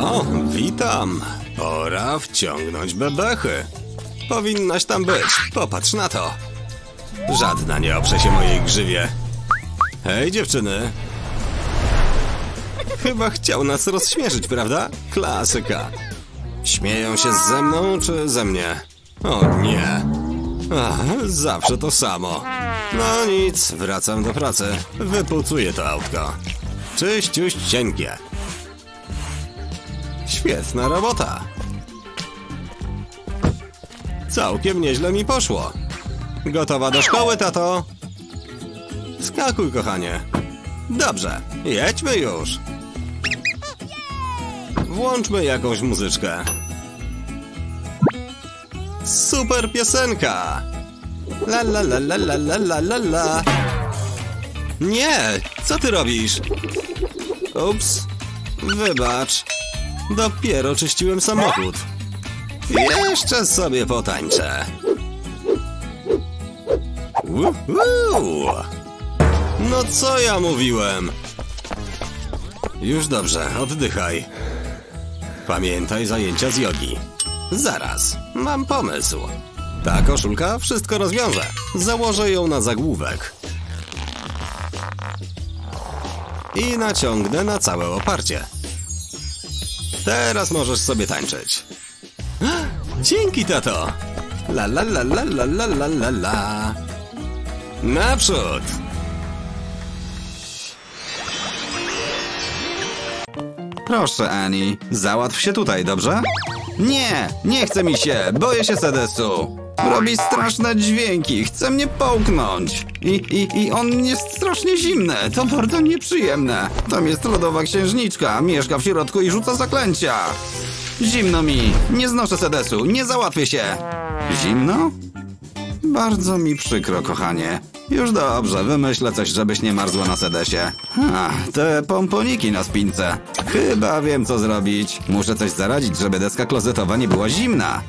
O, witam. Pora wciągnąć bebechy. Powinnaś tam być. Popatrz na to. Żadna nie oprze się mojej grzywie. Hej, dziewczyny. Chyba chciał nas rozśmieszyć, prawda? Klasyka. Śmieją się ze mną czy ze mnie? O nie. Ach, zawsze to samo. No nic, wracam do pracy. Wypucuję to autko. Czyściuś cienkie. Świetna robota. Całkiem nieźle mi poszło. Gotowa do szkoły, tato? Skakuj, kochanie. Dobrze, jedźmy już. Włączmy jakąś muzyczkę. Super piosenka! La la la la la la la la la Nie! Co ty robisz? Ups. Wybacz. Dopiero czyściłem samochód. Jeszcze sobie potańczę. No co ja mówiłem? Już dobrze, oddychaj. Pamiętaj zajęcia z jogi. Zaraz, mam pomysł. Ta koszulka wszystko rozwiąże. Założę ją na zagłówek. I naciągnę na całe oparcie. Teraz możesz sobie tańczyć. Dzięki, tato! La la la la la la la la la. Naprzód! Proszę, Ani, załatw się tutaj, dobrze? Nie, nie chce mi się, boję się sedesu. Robi straszne dźwięki, chce mnie połknąć. I, i, I on jest strasznie zimny, to bardzo nieprzyjemne. Tam jest lodowa księżniczka, mieszka w środku i rzuca zaklęcia. Zimno mi, nie znoszę sedesu, nie załatwię się. Zimno? Bardzo mi przykro, kochanie. Już dobrze, wymyślę coś, żebyś nie marzła na sedesie. A, te pomponiki na spince. Chyba wiem, co zrobić. Muszę coś zaradzić, żeby deska klozetowa nie była zimna.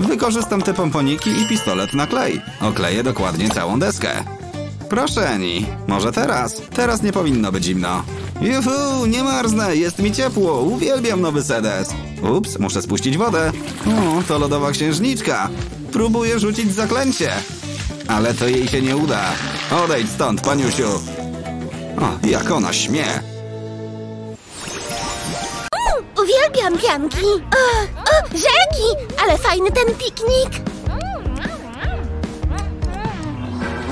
Wykorzystam te pomponiki i pistolet na klej. Okleję dokładnie całą deskę. Proszę, Eni. Może teraz? Teraz nie powinno być zimno. Juhu, nie marznę, jest mi ciepło, uwielbiam nowy sedes. Ups, muszę spuścić wodę. O, to lodowa księżniczka. Próbuję rzucić zaklęcie. Ale to jej się nie uda. Odejdź stąd, paniusiu. O, jak ona śmie. Uwielbiam pianki! O, o, rzeki! Ale fajny ten piknik!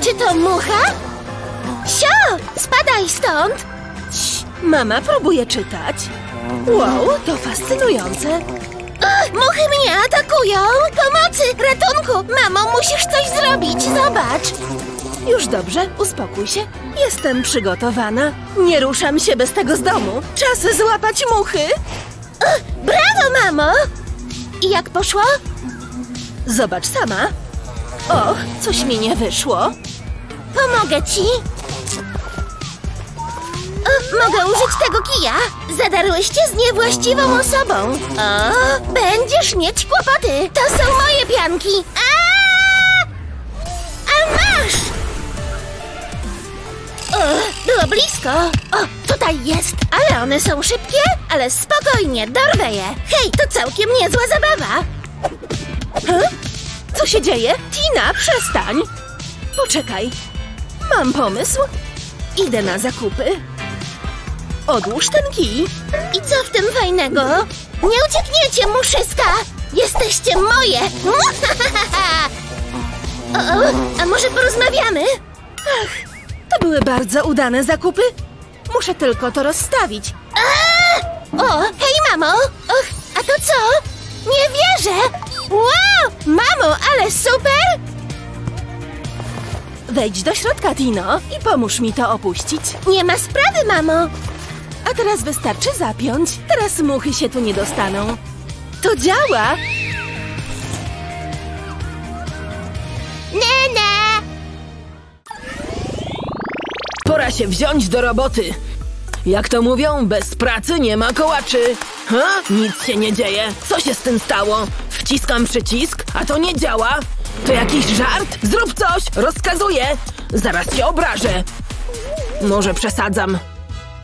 Czy to mucha? Sio! Spadaj stąd! Mama próbuje czytać. Wow, to fascynujące. O, muchy mnie atakują! Pomocy! Ratunku! Mamo, musisz coś zrobić! Zobacz! Już dobrze, uspokój się. Jestem przygotowana. Nie ruszam się bez tego z domu. Czas złapać muchy. Brawo, mamo! I jak poszło? Zobacz sama. Och, coś mi nie wyszło. Pomogę ci! Mogę użyć tego kija? Zadarłyście z niewłaściwą osobą. O, będziesz mieć kłopoty. To są moje pianki. A, A masz! O, było blisko. O, tutaj jest. Ale one są szybkie, ale spokojnie, dorwę je. Hej, to całkiem niezła zabawa. Huh? Co się dzieje? Tina, przestań. Poczekaj. Mam pomysł. Idę na zakupy. Odłóż ten kij. I co w tym fajnego? Nie uciekniecie, muszyska! Jesteście moje! O, o, a może porozmawiamy? To były bardzo udane zakupy. Muszę tylko to rozstawić. O, hej mamo! Och, a to co? Nie wierzę! Wow! Mamo, Ale super! Wejdź do środka, Tino, i pomóż mi to opuścić. Nie ma sprawy, mamo! A teraz wystarczy zapiąć. Teraz muchy się tu nie dostaną. To działa! Nene! Pora się wziąć do roboty. Jak to mówią, bez pracy nie ma kołaczy. Ha? Nic się nie dzieje. Co się z tym stało? Wciskam przycisk, a to nie działa. To jakiś żart? Zrób coś! Rozkazuję! Zaraz cię obrażę. Może przesadzam.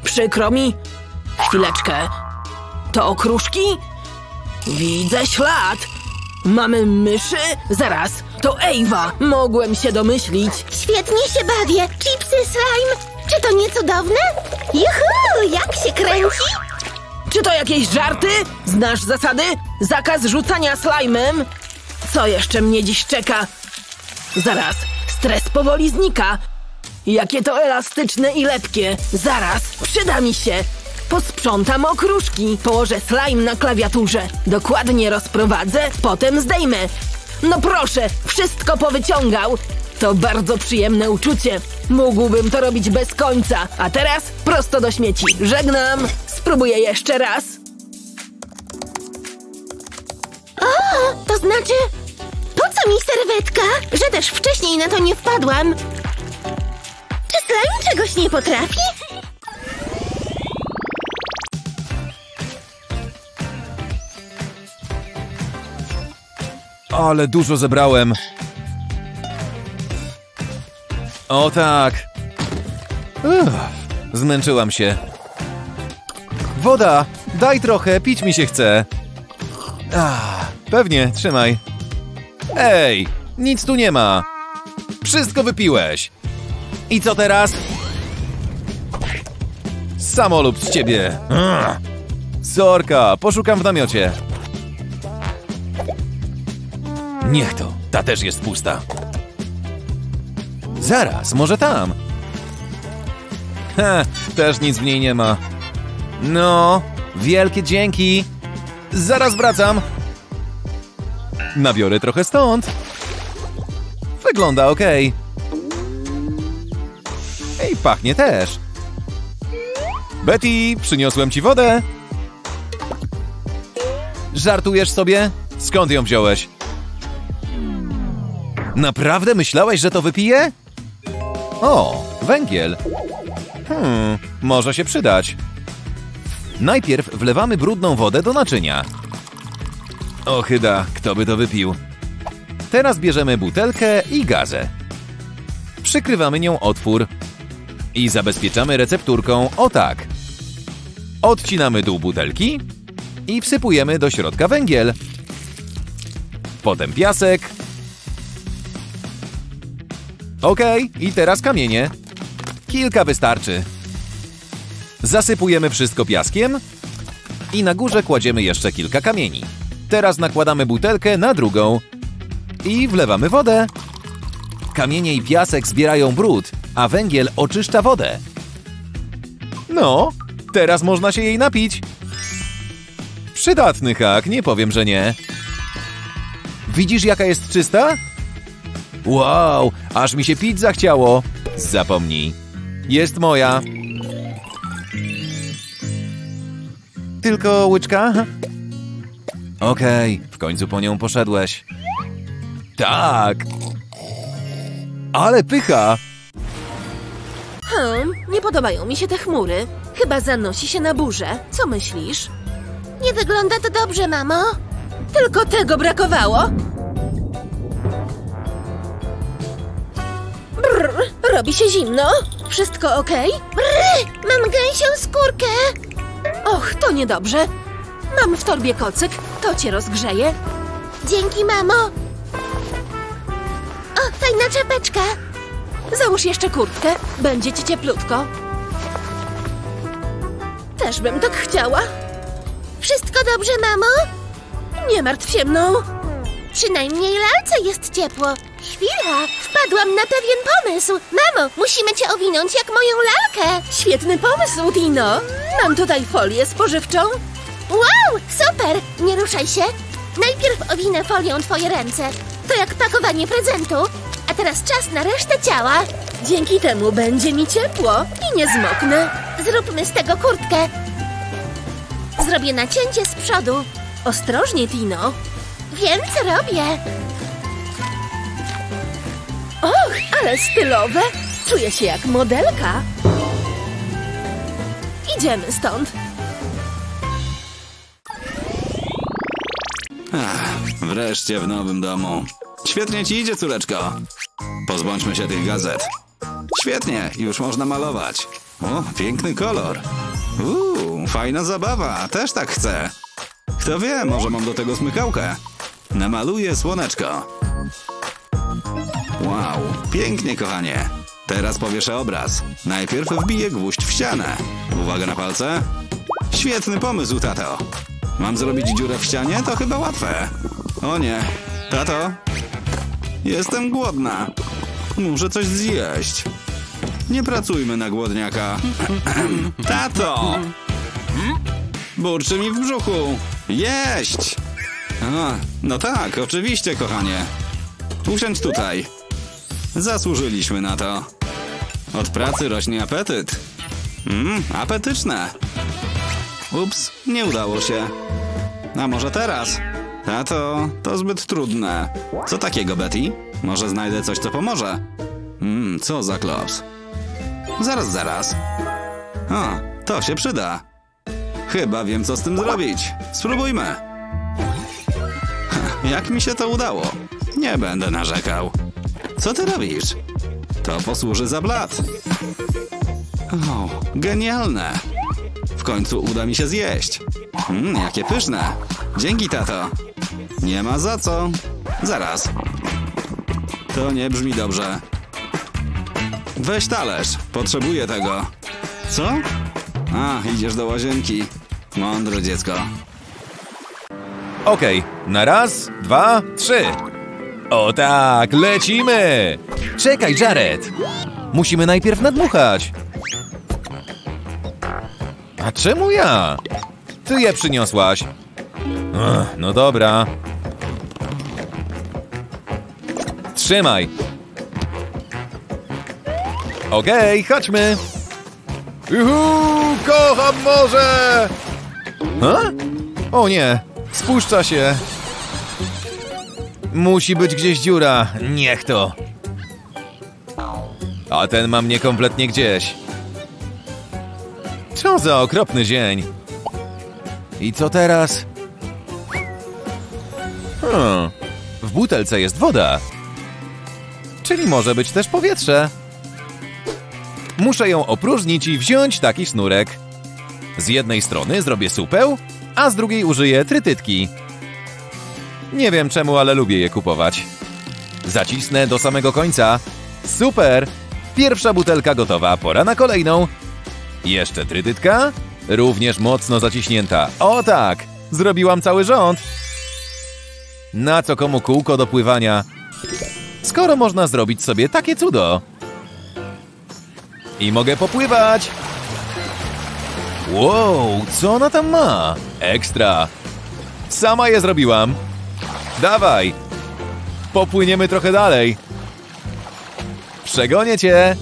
Przykro mi. Chwileczkę. To okruszki? Widzę ślad. Mamy myszy? Zaraz. To Ewa. Mogłem się domyślić. Świetnie się bawię! Chipsy slime! Czy to nie cudowne? Juhu! Jak się kręci? Czy to jakieś żarty? Znasz zasady? Zakaz rzucania slajmem? Co jeszcze mnie dziś czeka? Zaraz, stres powoli znika. Jakie to elastyczne i lepkie. Zaraz, przyda mi się. Posprzątam okruszki, położę slime na klawiaturze. Dokładnie rozprowadzę, potem zdejmę. No proszę, wszystko powyciągał. To bardzo przyjemne uczucie. Mógłbym to robić bez końca. A teraz prosto do śmieci. Żegnam. Spróbuję jeszcze raz. O, to znaczy... Po co mi serwetka? Że też wcześniej na to nie wpadłam. Czy slime czegoś nie potrafi? Ale dużo zebrałem. O tak. Uff, zmęczyłam się. Woda! Daj trochę, pić mi się chce. Ah, pewnie, trzymaj. Ej, nic tu nie ma. Wszystko wypiłeś. I co teraz? Samolub z ciebie. Sorka, poszukam w namiocie. Niech to, ta też jest pusta. Zaraz, może tam. Ha, też nic w niej nie ma. No, wielkie dzięki. Zaraz wracam. Nabiorę trochę stąd. Wygląda ok. Pachnie też. Betty, przyniosłem ci wodę. Żartujesz sobie? Skąd ją wziąłeś? Naprawdę myślałeś, że to wypiję? O, węgiel. Hmm, może się przydać. Najpierw wlewamy brudną wodę do naczynia. Ochyda, kto by to wypił? Teraz bierzemy butelkę i gazę. Przykrywamy nią otwór i zabezpieczamy recepturką o tak. Odcinamy dół butelki i wsypujemy do środka węgiel. Potem piasek. Okej, i teraz kamienie. Kilka wystarczy. Zasypujemy wszystko piaskiem i na górze kładziemy jeszcze kilka kamieni. Teraz nakładamy butelkę na drugą i wlewamy wodę. Kamienie i piasek zbierają brud, a węgiel oczyszcza wodę. No, teraz można się jej napić. Przydatny hak, nie powiem, że nie. Widzisz, jaka jest czysta? Wow, aż mi się pić zachciało. Zapomnij. Jest moja. Tylko łyczka? Okej, w końcu po nią poszedłeś. Tak. Ale pycha. Hmm, nie podobają mi się te chmury. Chyba zanosi się na burzę. Co myślisz? Nie wygląda to dobrze, mamo. Tylko tego brakowało. Brr, robi się zimno. Wszystko okej? Brr, mam gęsią skórkę. Och, to niedobrze. Mam w torbie kocyk, to cię rozgrzeje. Dzięki, mamo. O, fajna czapeczka. Załóż jeszcze kurtkę, będzie ci cieplutko. Też bym tak chciała. Wszystko dobrze, mamo? Nie martw się mną. Przynajmniej lalce jest ciepło. Chwila, wpadłam na pewien pomysł. Mamo, musimy cię owinąć jak moją lalkę. Świetny pomysł, Tino. Mam tutaj folię spożywczą. Wow, super! Nie ruszaj się. Najpierw owinę folią twoje ręce. To jak pakowanie prezentu. A teraz czas na resztę ciała. Dzięki temu będzie mi ciepło i nie zmoknę. Zróbmy z tego kurtkę. Zrobię nacięcie z przodu. Ostrożnie, Tino. Wiem, co robię. Och, ale stylowe. Czuję się jak modelka. Idziemy stąd. Wreszcie w nowym domu. Świetnie ci idzie, córeczko. Pozbądźmy się tych gazet. Świetnie, już można malować. O, piękny kolor. Uuu, fajna zabawa, też tak chcę. Kto wie, może mam do tego smykałkę. Namaluję słoneczko. Wow, pięknie, kochanie. Teraz powieszę obraz. Najpierw wbiję gwóźdź w ścianę. Uwaga na palce. Świetny pomysł, tato. Mam zrobić dziurę w ścianie? To chyba łatwe. O nie. Tato? Jestem głodna. Muszę coś zjeść. Nie pracujmy na głodniaka. Tato! Burczy mi w brzuchu. Jeść! A, no tak, oczywiście, kochanie. Usiądź tutaj. Zasłużyliśmy na to. Od pracy rośnie apetyt. Mmm, apetyczne. Ups, nie udało się. A może teraz? Tato, to zbyt trudne. Co takiego, Betty? Może znajdę coś, co pomoże? Mmm, co za klops. Zaraz, zaraz. O, to się przyda. Chyba wiem, co z tym zrobić. Spróbujmy. Ha, Jak mi się to udało? Nie będę narzekał. Co ty robisz? To posłuży za blat. O, genialne. W końcu uda mi się zjeść. Mmm, jakie pyszne. Dzięki, tato. Nie ma za co. Zaraz. To nie brzmi dobrze. Weź talerz. Potrzebuję tego. Co? A, idziesz do łazienki. Mądre dziecko. Okej, na raz, dwa, trzy. O tak, lecimy! Czekaj, Jared. Musimy najpierw nadmuchać. A czemu ja? Ty je przyniosłaś. Ech, no dobra. Trzymaj. Okej, chodźmy. Juhu, kocham morze! Ha? O nie, spuszcza się. Musi być gdzieś dziura. Niech to. A ten ma mnie kompletnie gdzieś. Co za okropny dzień. I co teraz? Hmm. W butelce jest woda. Czyli może być też powietrze. Muszę ją opróżnić i wziąć taki sznurek. Z jednej strony zrobię supeł, a z drugiej użyję trytytki. Nie wiem czemu, ale lubię je kupować. Zacisnę do samego końca. Super! Pierwsza butelka gotowa, pora na kolejną. Jeszcze trytytka? Również mocno zaciśnięta. O tak! Zrobiłam cały rząd. Na co komu kółko do pływania? Skoro można zrobić sobie takie cudo. I mogę popływać. Wow, co ona tam ma? Ekstra. Sama je zrobiłam. Dawaj. Popłyniemy trochę dalej. Przegonię cię.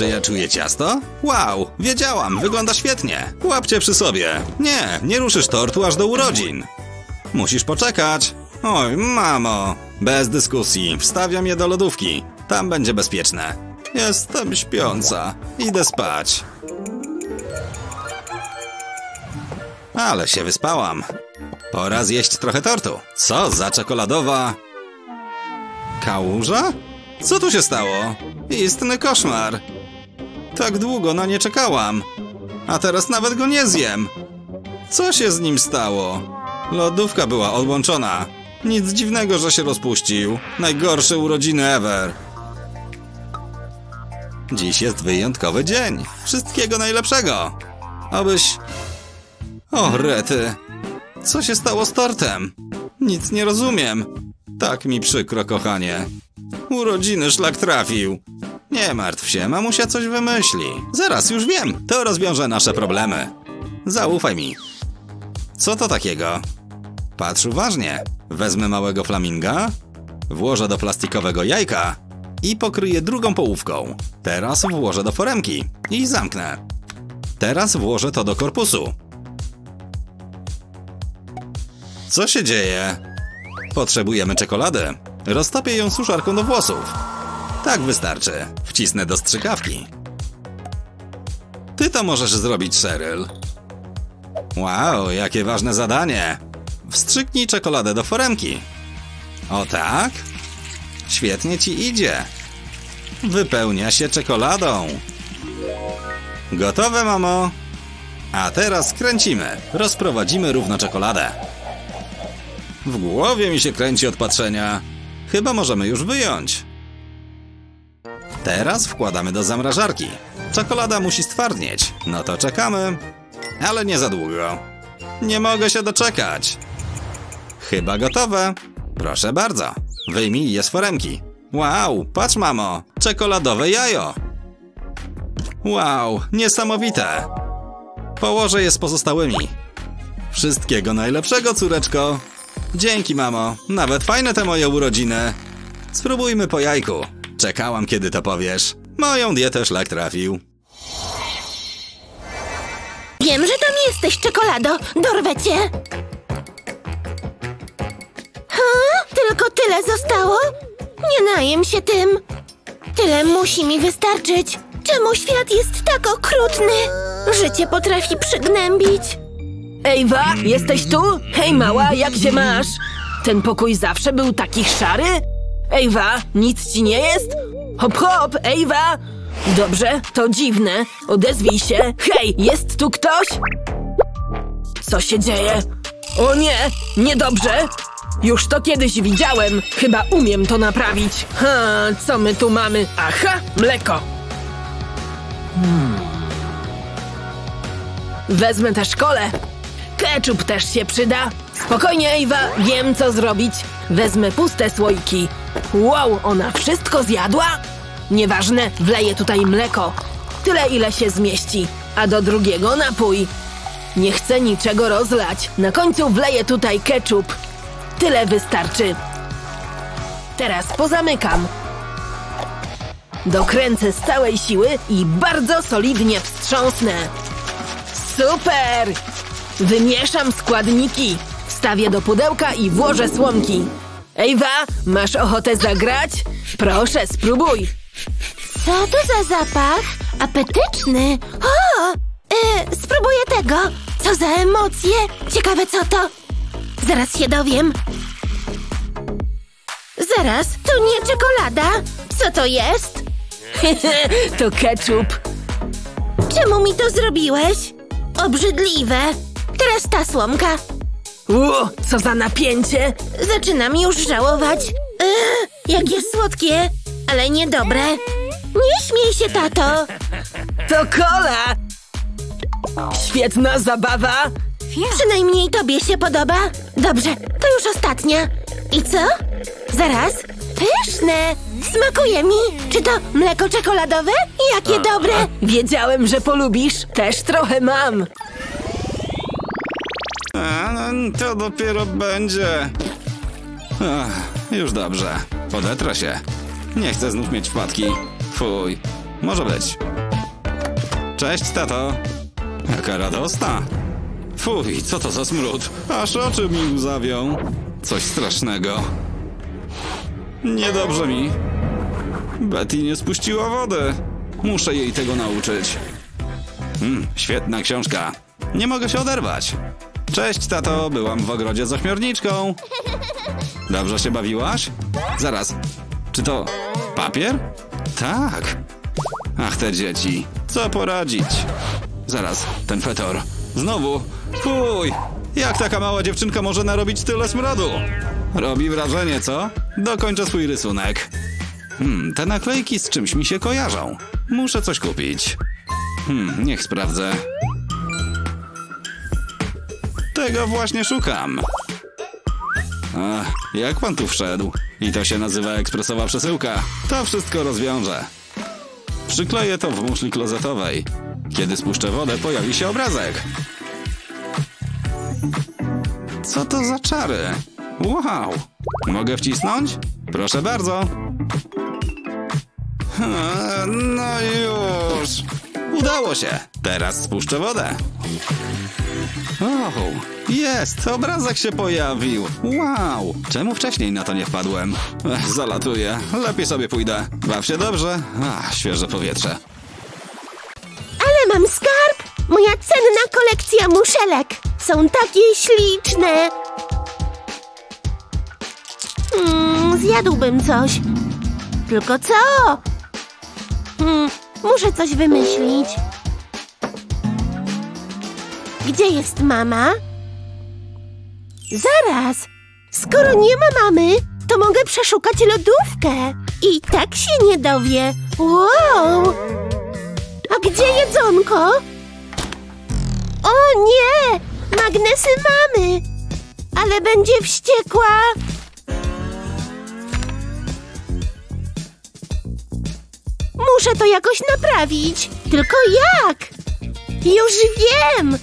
Czy ja czuję ciasto? Wow, wiedziałam, wygląda świetnie. Łapcie przy sobie. Nie, nie ruszysz tortu aż do urodzin. Musisz poczekać. Oj, mamo. Bez dyskusji, wstawiam je do lodówki. Tam będzie bezpieczne. Jestem śpiąca. Idę spać. Ale się wyspałam. Pora zjeść trochę tortu. Co za czekoladowa... Kałuża? Co tu się stało? Istny koszmar. Tak długo na nie czekałam. A teraz nawet go nie zjem. Co się z nim stało? Lodówka była odłączona. Nic dziwnego, że się rozpuścił. Najgorsze urodziny ever. Dziś jest wyjątkowy dzień. Wszystkiego najlepszego. Abyś... O, rety. Co się stało z tortem? Nic nie rozumiem. Tak mi przykro, kochanie. Urodziny szlak trafił. Nie martw się, mamusia coś wymyśli. Zaraz, już wiem. To rozwiąże nasze problemy. Zaufaj mi. Co to takiego? Patrz uważnie. Wezmę małego flaminga, włożę do plastikowego jajka i pokryję drugą połówką. Teraz włożę do foremki i zamknę. Teraz włożę to do korpusu. Co się dzieje? Potrzebujemy czekolady. Roztopię ją suszarką do włosów. Tak wystarczy. Wcisnę do strzykawki. Ty to możesz zrobić, Cheryl. Wow, jakie ważne zadanie. Wstrzyknij czekoladę do foremki. O tak? Świetnie ci idzie. Wypełnia się czekoladą. Gotowe, mamo? A teraz kręcimy. Rozprowadzimy równo czekoladę. W głowie mi się kręci od patrzenia. Chyba możemy już wyjąć. Teraz wkładamy do zamrażarki. Czekolada musi stwardnieć. No to czekamy. Ale nie za długo. Nie mogę się doczekać. Chyba gotowe. Proszę bardzo. Wyjmij je z foremki. Wow, patrz mamo. Czekoladowe jajo. Wow, niesamowite. Położę je z pozostałymi. Wszystkiego najlepszego, córeczko. Dzięki, mamo. Nawet fajne te moje urodziny. Spróbujmy po jajku. Czekałam, kiedy to powiesz. Moją dietę szlak trafił. Wiem, że tam jesteś, czekolado. Dorwę cię. Ha? Tylko tyle zostało? Nie najem się tym. Tyle musi mi wystarczyć. Czemu świat jest tak okrutny? Życie potrafi przygnębić. Ewa, jesteś tu? Hej mała, jak się masz? Ten pokój zawsze był taki szary? Ewa, nic ci nie jest? Hop hop, Ewa! Dobrze, to dziwne. Odezwij się. Hej, jest tu ktoś? Co się dzieje? O nie, niedobrze. Już to kiedyś widziałem. Chyba umiem to naprawić. Ha, co my tu mamy? Aha, mleko. Wezmę też kole. Ketchup też się przyda. Spokojnie, Ewa, wiem co zrobić. Wezmę puste słoiki. Wow, ona wszystko zjadła? Nieważne, wleję tutaj mleko. Tyle, ile się zmieści. A do drugiego napój. Nie chcę niczego rozlać. Na końcu wleję tutaj ketchup. Tyle wystarczy. Teraz pozamykam. Dokręcę z całej siły i bardzo solidnie wstrząsnę. Super! Wymieszam składniki. Wstawię do pudełka i włożę słomki. Ewa, masz ochotę zagrać? Proszę, spróbuj. Co to za zapach? Apetyczny. O! E, spróbuję tego. Co za emocje? Ciekawe co to. Zaraz się dowiem. Zaraz, to nie czekolada. Co to jest? to ketchup. Czemu mi to zrobiłeś? Obrzydliwe. Teraz ta słomka. Ło, co za napięcie. Zaczynam już żałować. Ugh, jakie słodkie, ale niedobre. Nie śmiej się, tato. To kola. Świetna zabawa. Przynajmniej tobie się podoba. Dobrze, to już ostatnia. I co? Zaraz. Pyszne. Smakuje mi. Czy to mleko czekoladowe? Jakie dobre. Wiedziałem, że polubisz. Też trochę mam. To dopiero będzie. Ach, już dobrze. Podetrę się. Nie chcę znów mieć wpadki. Fuj. Może być. Cześć, tato. Jaka radosna. Fuj, co to za smród? Aż oczy mi łzawią. Coś strasznego. Niedobrze mi. Betty nie spuściła wody. Muszę jej tego nauczyć. Hmm, świetna książka. Nie mogę się oderwać. Cześć, tato. Byłam w ogrodzie z ośmiorniczką. Dobrze się bawiłaś? Zaraz. Czy to papier? Tak. Ach, te dzieci. Co poradzić? Zaraz, ten fetor. Znowu. Fuj! Jak taka mała dziewczynka może narobić tyle smrodu? Robi wrażenie, co? Dokończę swój rysunek. Hmm, te naklejki z czymś mi się kojarzą. Muszę coś kupić. Hmm, niech sprawdzę. Tego właśnie szukam. Ach, jak pan tu wszedł? I to się nazywa ekspresowa przesyłka. To wszystko rozwiąże. Przykleję to w muszli klozetowej. Kiedy spuszczę wodę, pojawi się obrazek. Co to za czary? Wow! Mogę wcisnąć? Proszę bardzo. No już. Udało się. Teraz spuszczę wodę. O, jest, obrazek się pojawił. Wow, czemu wcześniej na to nie wpadłem? Ech, zalatuję, lepiej sobie pójdę. Baw się dobrze. Ach, świeże powietrze. Ale mam skarb! Moja cenna kolekcja muszelek! Są takie śliczne! Hmm, zjadłbym coś. Tylko co? Hmm, muszę coś wymyślić. Gdzie jest mama? Zaraz! Skoro nie ma mamy, to mogę przeszukać lodówkę. I tak się nie dowie. Wow! A gdzie jedzonko? O nie! Magnesy mamy! Ale będzie wściekła! Muszę to jakoś naprawić. Tylko jak? Już wiem!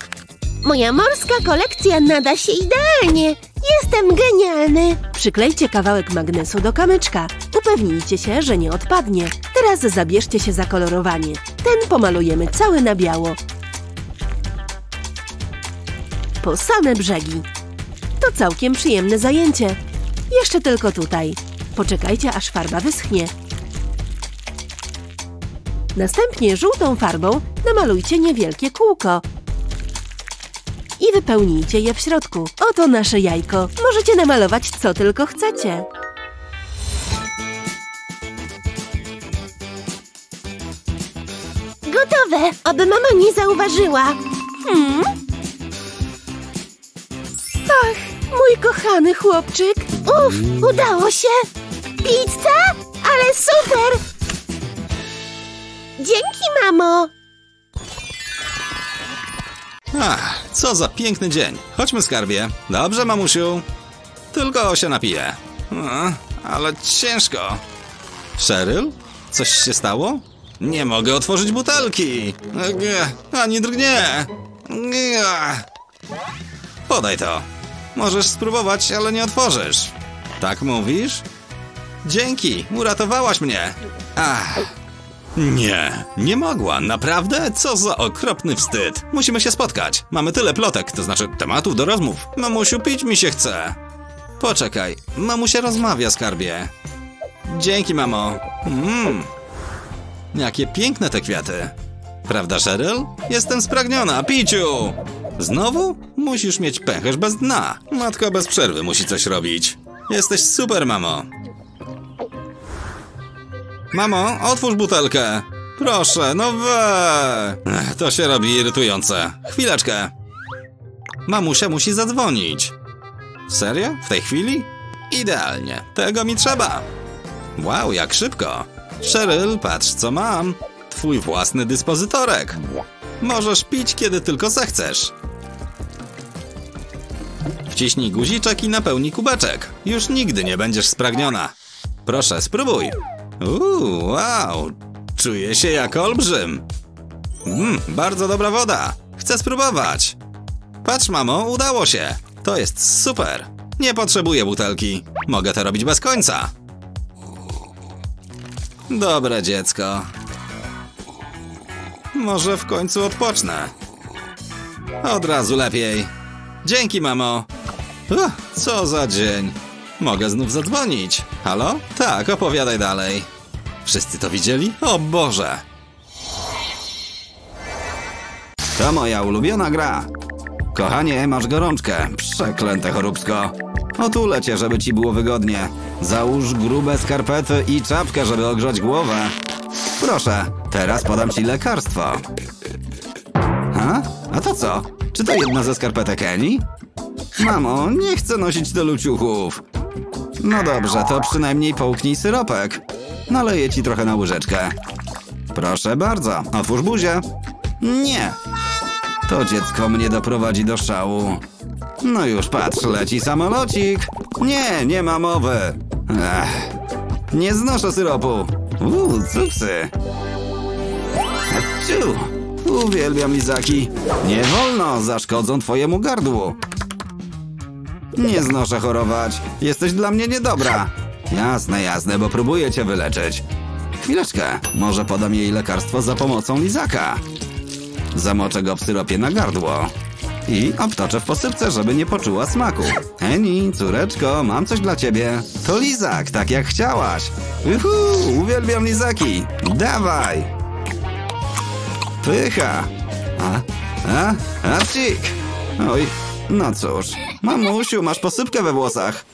Moja morska kolekcja nada się idealnie. Jestem genialny. Przyklejcie kawałek magnesu do kamyczka. Upewnijcie się, że nie odpadnie. Teraz zabierzcie się za kolorowanie. Ten pomalujemy cały na biało. Po same brzegi. To całkiem przyjemne zajęcie. Jeszcze tylko tutaj. Poczekajcie, aż farba wyschnie. Następnie żółtą farbą namalujcie niewielkie kółko. I wypełnijcie je w środku. Oto nasze jajko. Możecie namalować co tylko chcecie. Gotowe, oby mama nie zauważyła. Hmm? Ach, mój kochany chłopczyk. Uf, udało się! Pizza? Ale super! Dzięki, mamo! Ach, co za piękny dzień. Chodźmy, skarbie. Dobrze, mamusiu. Tylko się napiję. A, ale ciężko. Cheryl? Coś się stało? Nie mogę otworzyć butelki. Ani drgnie. Podaj to. Możesz spróbować, ale nie otworzysz. Tak mówisz? Dzięki, uratowałaś mnie. Ach. Nie, nie mogła, naprawdę? Co za okropny wstyd. Musimy się spotkać. Mamy tyle plotek, to znaczy tematów do rozmów. Mamusiu, pić mi się chce. Poczekaj, mamusia rozmawia, skarbie. Dzięki, mamo. Mmm. Jakie piękne te kwiaty. Prawda, Cheryl? Jestem spragniona, piciu! Znowu? Musisz mieć pęcherz bez dna. Matka bez przerwy musi coś robić. Jesteś super, mamo. Mamo, otwórz butelkę. Proszę, no we. To się robi irytujące. Chwileczkę. Mamusia musi zadzwonić. Serio? W tej chwili? Idealnie. Tego mi trzeba. Wow, jak szybko. Cheryl, patrz co mam. Twój własny dyspozytorek. Możesz pić, kiedy tylko zechcesz. Wciśnij guziczek i napełnij kubeczek. Już nigdy nie będziesz spragniona. Proszę, spróbuj. Uuu, wow. Czuję się jak olbrzym. Mmm, bardzo dobra woda. Chcę spróbować. Patrz, mamo, udało się. To jest super. Nie potrzebuję butelki. Mogę to robić bez końca. Dobre dziecko. Może w końcu odpocznę. Od razu lepiej. Dzięki, mamo. Uch, co za dzień. Mogę znów zadzwonić. Halo? Tak, opowiadaj dalej. Wszyscy to widzieli? O Boże! To moja ulubiona gra. Kochanie, masz gorączkę. Przeklęte choróbsko. Otulę cię, żeby ci było wygodnie. Załóż grube skarpety i czapkę, żeby ogrzać głowę. Proszę, teraz podam ci lekarstwo. Ha? A to co? Czy to jedna ze skarpetek Eni? Mamo, nie chcę nosić tylu ciuchów. No dobrze, to przynajmniej połknij syropek. Naleję ci trochę na łyżeczkę. Proszę bardzo, otwórz buzię. Nie. To dziecko mnie doprowadzi do szału. No już patrz, leci samolocik. Nie, nie ma mowy. Ech. Nie znoszę syropu. Uuu, cuksy. Ciu. Uwielbiam lizaki. Nie wolno, zaszkodzą twojemu gardłu. Nie znoszę chorować. Jesteś dla mnie niedobra. Jasne, jasne, bo próbuję cię wyleczyć. Chwileczkę, może podam jej lekarstwo za pomocą lizaka. Zamoczę go w syropie na gardło. I obtoczę w posypce, żeby nie poczuła smaku. Eni, córeczko, mam coś dla ciebie. To lizak, tak jak chciałaś. Uhu, uwielbiam lizaki. Dawaj. Pycha. A, a, a cik. Oj, no cóż. Mamusiu, masz posypkę we włosach.